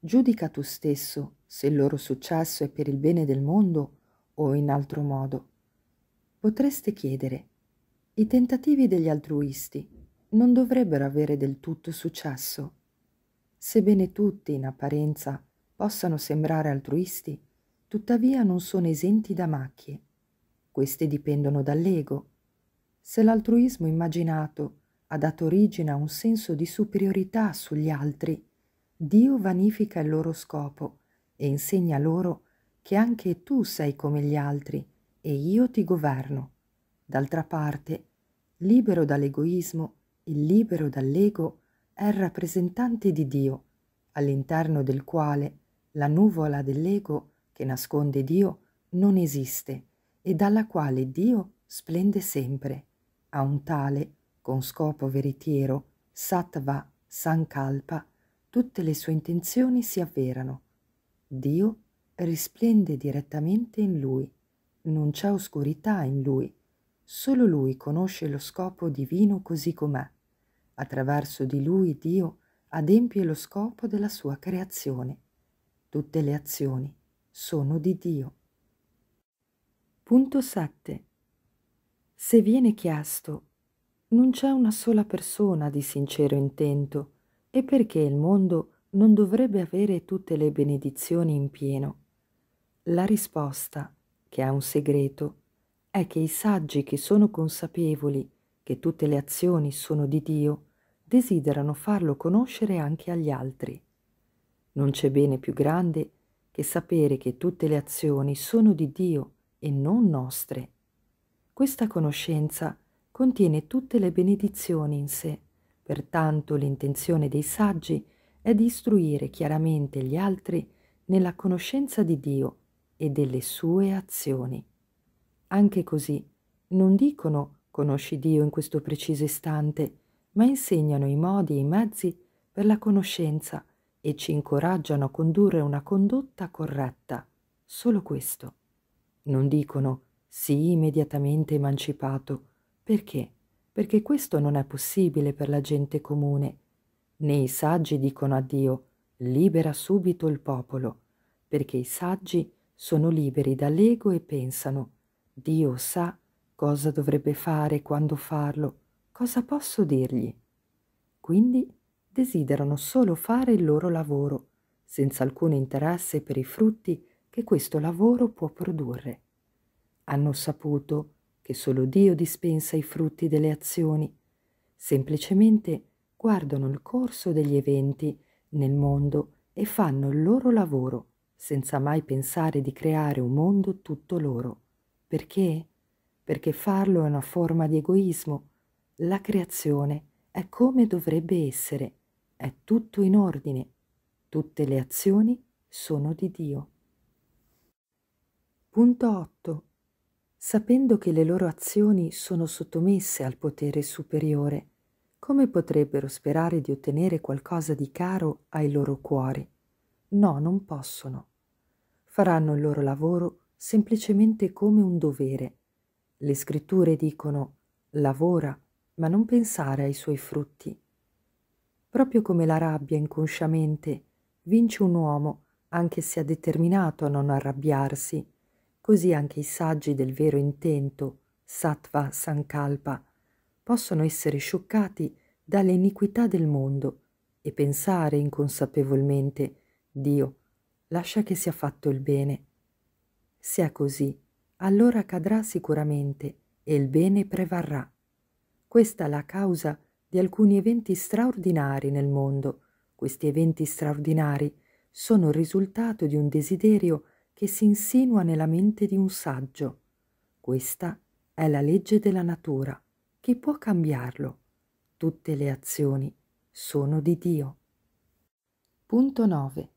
Giudica tu stesso se il loro successo è per il bene del mondo o in altro modo. Potreste chiedere, i tentativi degli altruisti non dovrebbero avere del tutto successo? Sebbene tutti, in apparenza, possano sembrare altruisti, tuttavia non sono esenti da macchie. Queste dipendono dall'ego. Se l'altruismo immaginato ha dato origine a un senso di superiorità sugli altri, Dio vanifica il loro scopo e insegna loro che anche tu sei come gli altri e io ti governo. D'altra parte, libero dall'egoismo, il libero dall'ego è il rappresentante di Dio, all'interno del quale la nuvola dell'ego che nasconde Dio non esiste e dalla quale Dio splende sempre. A un tale, con scopo veritiero, sattva, sankalpa, tutte le sue intenzioni si avverano. Dio risplende direttamente in lui non c'è oscurità in lui, solo lui conosce lo scopo divino così com'è. Attraverso di lui Dio adempie lo scopo della sua creazione. Tutte le azioni sono di Dio. Punto 7. Se viene chiesto, non c'è una sola persona di sincero intento, e perché il mondo non dovrebbe avere tutte le benedizioni in pieno? La risposta che ha un segreto, è che i saggi che sono consapevoli che tutte le azioni sono di Dio, desiderano farlo conoscere anche agli altri. Non c'è bene più grande che sapere che tutte le azioni sono di Dio e non nostre. Questa conoscenza contiene tutte le benedizioni in sé, pertanto l'intenzione dei saggi è di istruire chiaramente gli altri nella conoscenza di Dio e delle sue azioni. Anche così non dicono conosci Dio in questo preciso istante, ma insegnano i modi e i mezzi per la conoscenza e ci incoraggiano a condurre una condotta corretta. Solo questo. Non dicono sii immediatamente emancipato. Perché? Perché questo non è possibile per la gente comune. Né i saggi dicono a Dio libera subito il popolo, perché i saggi sono liberi dall'ego e pensano, Dio sa cosa dovrebbe fare, quando farlo, cosa posso dirgli. Quindi desiderano solo fare il loro lavoro, senza alcun interesse per i frutti che questo lavoro può produrre. Hanno saputo che solo Dio dispensa i frutti delle azioni, semplicemente guardano il corso degli eventi nel mondo e fanno il loro lavoro senza mai pensare di creare un mondo tutto loro. Perché? Perché farlo è una forma di egoismo. La creazione è come dovrebbe essere, è tutto in ordine, tutte le azioni sono di Dio. Punto 8. Sapendo che le loro azioni sono sottomesse al potere superiore, come potrebbero sperare di ottenere qualcosa di caro ai loro cuori? No, non possono. Faranno il loro lavoro semplicemente come un dovere. Le scritture dicono lavora, ma non pensare ai suoi frutti. Proprio come la rabbia inconsciamente vince un uomo anche se è determinato a non arrabbiarsi, così anche i saggi del vero intento, sattva sankalpa, possono essere scioccati dalle iniquità del mondo e pensare inconsapevolmente Dio, lascia che sia fatto il bene. Se è così, allora cadrà sicuramente e il bene prevarrà. Questa è la causa di alcuni eventi straordinari nel mondo. Questi eventi straordinari sono il risultato di un desiderio che si insinua nella mente di un saggio. Questa è la legge della natura chi può cambiarlo? Tutte le azioni sono di Dio. Punto 9.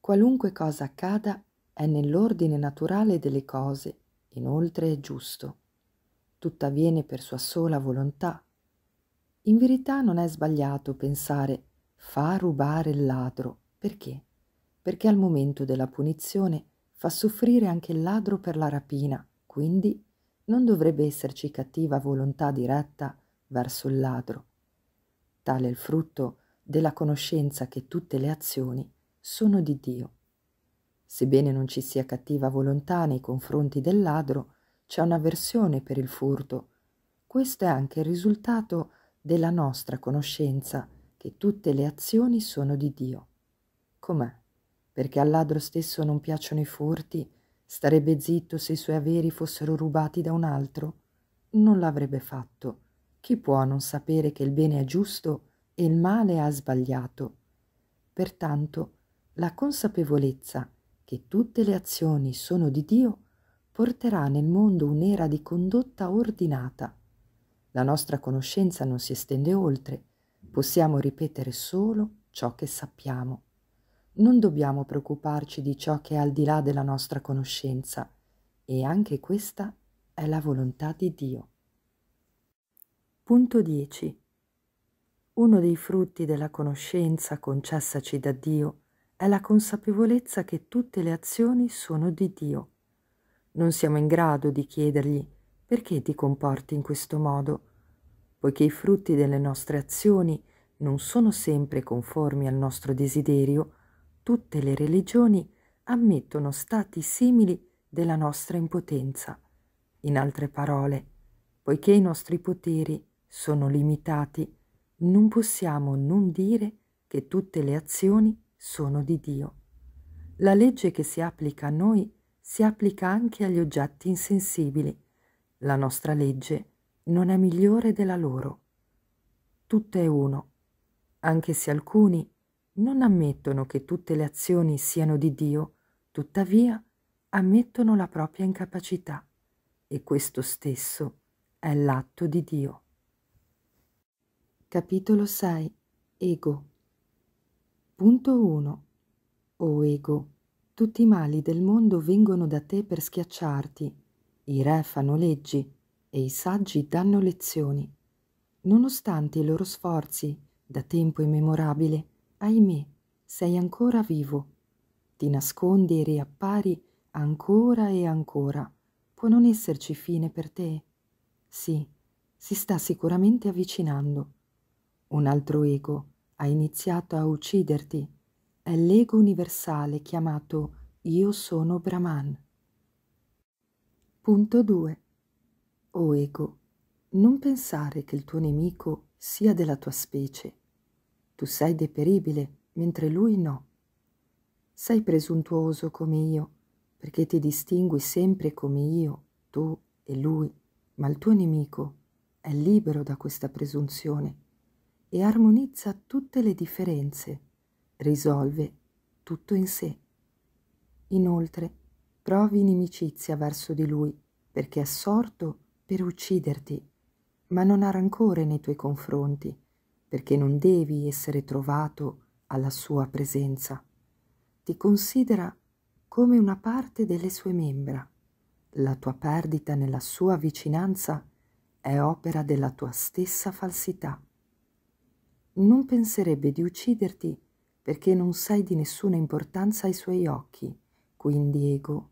Qualunque cosa accada è nell'ordine naturale delle cose, inoltre è giusto. Tutto avviene per sua sola volontà. In verità non è sbagliato pensare fa rubare il ladro. Perché? Perché al momento della punizione fa soffrire anche il ladro per la rapina, quindi non dovrebbe esserci cattiva volontà diretta verso il ladro. Tale è il frutto della conoscenza che tutte le azioni sono di Dio. Sebbene non ci sia cattiva volontà nei confronti del ladro, c'è un'avversione per il furto. Questo è anche il risultato della nostra conoscenza che tutte le azioni sono di Dio. Com'è? Perché al ladro stesso non piacciono i furti Starebbe zitto se i suoi averi fossero rubati da un altro? Non l'avrebbe fatto. Chi può non sapere che il bene è giusto e il male ha sbagliato? Pertanto, la consapevolezza che tutte le azioni sono di Dio porterà nel mondo un'era di condotta ordinata. La nostra conoscenza non si estende oltre, possiamo ripetere solo ciò che sappiamo non dobbiamo preoccuparci di ciò che è al di là della nostra conoscenza e anche questa è la volontà di Dio. Punto 10. Uno dei frutti della conoscenza concessaci da Dio è la consapevolezza che tutte le azioni sono di Dio. Non siamo in grado di chiedergli perché ti comporti in questo modo, poiché i frutti delle nostre azioni non sono sempre conformi al nostro desiderio, tutte le religioni ammettono stati simili della nostra impotenza. In altre parole, poiché i nostri poteri sono limitati, non possiamo non dire che tutte le azioni sono di Dio. La legge che si applica a noi si applica anche agli oggetti insensibili. La nostra legge non è migliore della loro. Tutto è uno, anche se alcuni non ammettono che tutte le azioni siano di Dio, tuttavia ammettono la propria incapacità e questo stesso è l'atto di Dio. Capitolo 6 Ego Punto 1 O ego, tutti i mali del mondo vengono da te per schiacciarti, i re fanno leggi e i saggi danno lezioni. Nonostante i loro sforzi, da tempo immemorabile, ahimè, sei ancora vivo. Ti nascondi e riappari ancora e ancora. Può non esserci fine per te? Sì, si sta sicuramente avvicinando. Un altro ego ha iniziato a ucciderti. È l'ego universale chiamato Io sono Brahman. Punto 2. O ego, non pensare che il tuo nemico sia della tua specie tu sei deperibile, mentre lui no. Sei presuntuoso come io, perché ti distingui sempre come io, tu e lui, ma il tuo nemico è libero da questa presunzione e armonizza tutte le differenze, risolve tutto in sé. Inoltre, provi inimicizia verso di lui perché è sorto per ucciderti, ma non ha rancore nei tuoi confronti perché non devi essere trovato alla sua presenza. Ti considera come una parte delle sue membra. La tua perdita nella sua vicinanza è opera della tua stessa falsità. non penserebbe di ucciderti perché non sei di nessuna importanza ai suoi occhi. Quindi, ego,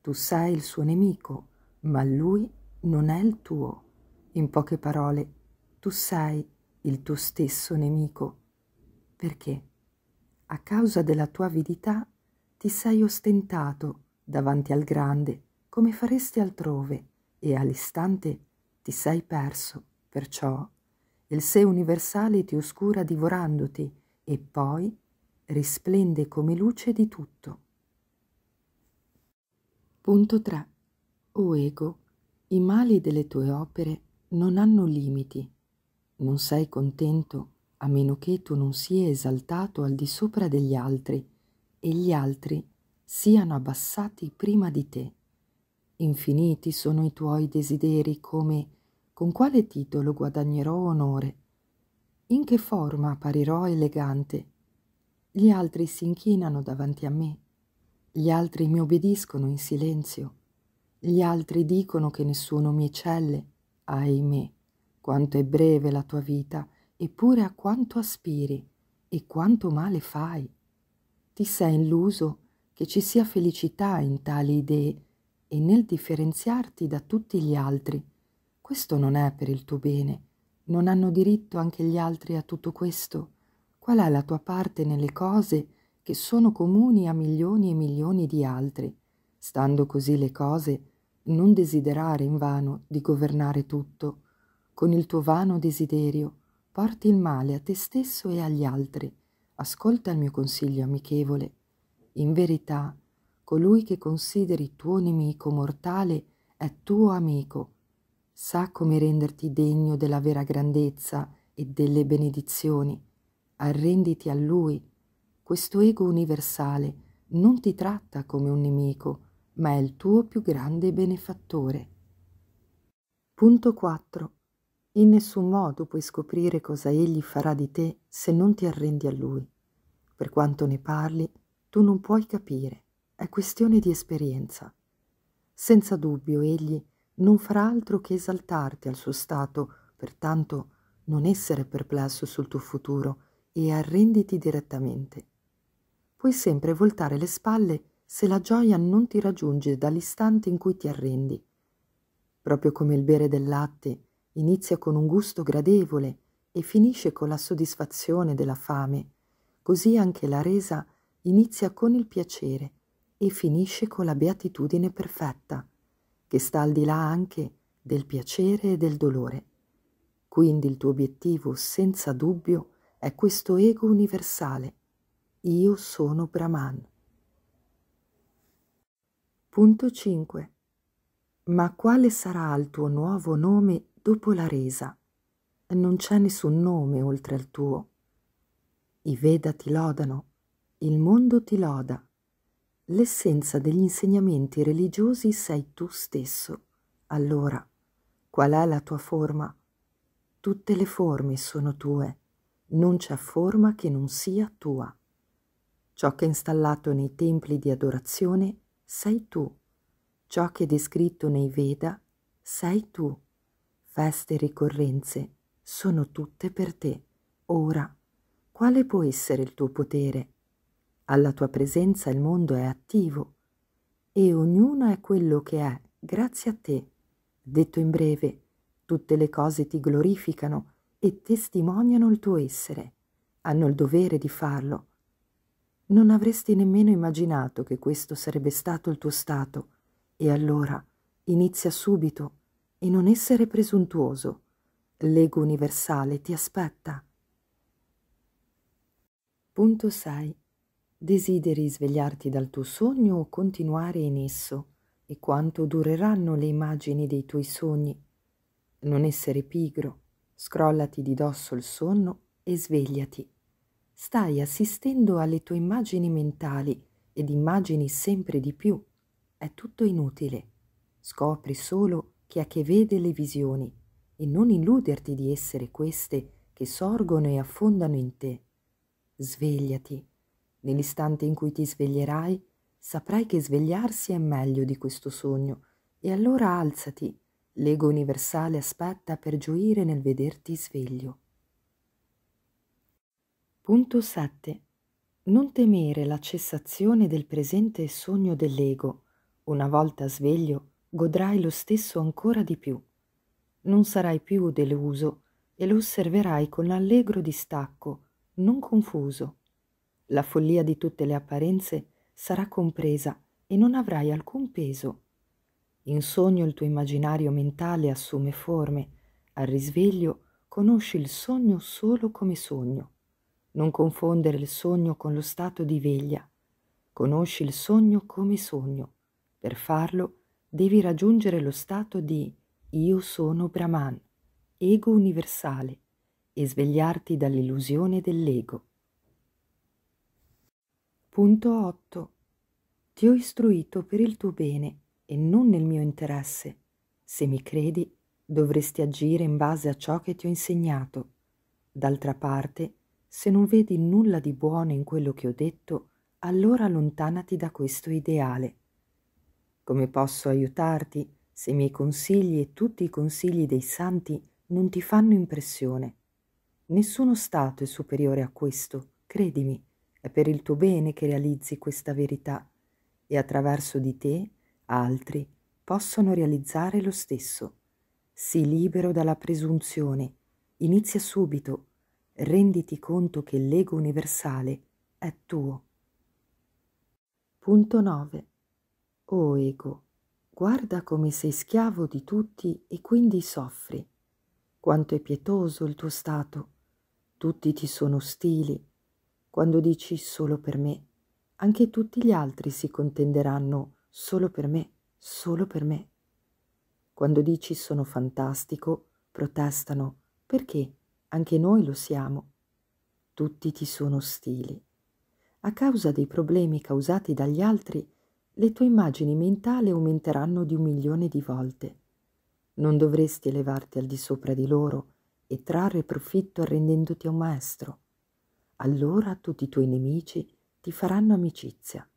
tu sei il suo nemico, ma lui non è il tuo. In poche parole, tu sei il tuo stesso nemico. Perché? A causa della tua avidità ti sei ostentato davanti al grande come faresti altrove e all'istante ti sei perso. Perciò il sé universale ti oscura divorandoti e poi risplende come luce di tutto. Punto 3. O ego, i mali delle tue opere non hanno limiti. Non sei contento a meno che tu non sia esaltato al di sopra degli altri e gli altri siano abbassati prima di te. Infiniti sono i tuoi desideri come con quale titolo guadagnerò onore? In che forma apparirò elegante? Gli altri si inchinano davanti a me, gli altri mi obbediscono in silenzio, gli altri dicono che nessuno mi eccelle, ahimè, quanto è breve la tua vita, eppure a quanto aspiri e quanto male fai. Ti sei illuso che ci sia felicità in tali idee e nel differenziarti da tutti gli altri, questo non è per il tuo bene. Non hanno diritto anche gli altri a tutto questo? Qual è la tua parte nelle cose che sono comuni a milioni e milioni di altri? Stando così le cose, non desiderare invano di governare tutto. Con il tuo vano desiderio porti il male a te stesso e agli altri. Ascolta il mio consiglio amichevole. In verità, colui che consideri tuo nemico mortale è tuo amico sa come renderti degno della vera grandezza e delle benedizioni. Arrenditi a Lui. Questo ego universale non ti tratta come un nemico, ma è il tuo più grande benefattore. Punto 4. In nessun modo puoi scoprire cosa egli farà di te se non ti arrendi a lui. Per quanto ne parli, tu non puoi capire, è questione di esperienza. Senza dubbio egli non farà altro che esaltarti al suo stato, pertanto non essere perplesso sul tuo futuro e arrenditi direttamente. Puoi sempre voltare le spalle se la gioia non ti raggiunge dall'istante in cui ti arrendi. Proprio come il bere del latte inizia con un gusto gradevole e finisce con la soddisfazione della fame, così anche la resa inizia con il piacere e finisce con la beatitudine perfetta che sta al di là anche del piacere e del dolore. Quindi il tuo obiettivo, senza dubbio, è questo ego universale. Io sono Brahman. Punto 5. Ma quale sarà il tuo nuovo nome dopo la resa? Non c'è nessun nome oltre al tuo. I Veda ti lodano, il mondo ti loda, l'essenza degli insegnamenti religiosi sei tu stesso. Allora, qual è la tua forma? Tutte le forme sono tue, non c'è forma che non sia tua. Ciò che è installato nei templi di adorazione sei tu. Ciò che è descritto nei Veda sei tu. Feste e ricorrenze sono tutte per te. Ora, quale può essere il tuo potere? Alla tua presenza il mondo è attivo e ognuno è quello che è grazie a te. Detto in breve, tutte le cose ti glorificano e testimoniano il tuo essere. Hanno il dovere di farlo. Non avresti nemmeno immaginato che questo sarebbe stato il tuo stato e allora inizia subito e non essere presuntuoso. L'ego universale ti aspetta. Punto 6. Desideri svegliarti dal tuo sogno o continuare in esso? E quanto dureranno le immagini dei tuoi sogni? Non essere pigro, scrollati di dosso il sonno e svegliati. Stai assistendo alle tue immagini mentali ed immagini sempre di più. È tutto inutile. Scopri solo chi è che vede le visioni e non illuderti di essere queste che sorgono e affondano in te. Svegliati Nell'istante in cui ti sveglierai, saprai che svegliarsi è meglio di questo sogno e allora alzati. L'ego universale aspetta per gioire nel vederti sveglio. Punto 7. Non temere la cessazione del presente sogno dell'ego. Una volta sveglio, godrai lo stesso ancora di più. Non sarai più deluso e lo osserverai con allegro distacco, non confuso. La follia di tutte le apparenze sarà compresa e non avrai alcun peso. In sogno il tuo immaginario mentale assume forme, al risveglio conosci il sogno solo come sogno. Non confondere il sogno con lo stato di veglia. Conosci il sogno come sogno. Per farlo devi raggiungere lo stato di io sono Brahman, ego universale, e svegliarti dall'illusione dell'ego. Punto 8. Ti ho istruito per il tuo bene e non nel mio interesse. Se mi credi, dovresti agire in base a ciò che ti ho insegnato. D'altra parte, se non vedi nulla di buono in quello che ho detto, allora allontanati da questo ideale. Come posso aiutarti se i miei consigli e tutti i consigli dei santi non ti fanno impressione? Nessuno stato è superiore a questo, credimi, è per il tuo bene che realizzi questa verità e attraverso di te altri possono realizzare lo stesso. Sii libero dalla presunzione, inizia subito, renditi conto che l'ego universale è tuo. Punto 9. O ego, guarda come sei schiavo di tutti e quindi soffri. Quanto è pietoso il tuo stato. Tutti ti sono ostili. Quando dici solo per me, anche tutti gli altri si contenderanno solo per me, solo per me. Quando dici sono fantastico, protestano perché anche noi lo siamo. Tutti ti sono ostili. A causa dei problemi causati dagli altri, le tue immagini mentali aumenteranno di un milione di volte. Non dovresti elevarti al di sopra di loro e trarre profitto arrendendoti a un maestro. Allora tutti i tuoi nemici ti faranno amicizia.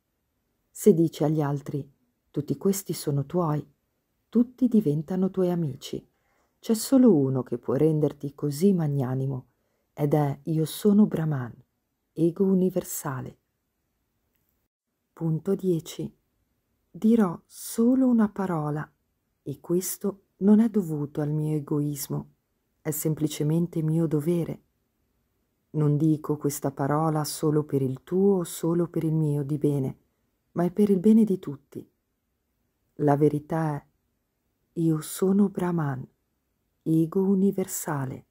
Se dici agli altri, tutti questi sono tuoi, tutti diventano tuoi amici. C'è solo uno che può renderti così magnanimo, ed è io sono Brahman, ego universale. Punto 10. Dirò solo una parola, e questo non è dovuto al mio egoismo, è semplicemente mio dovere. Non dico questa parola solo per il tuo o solo per il mio di bene, ma è per il bene di tutti. La verità è, io sono Brahman, ego universale.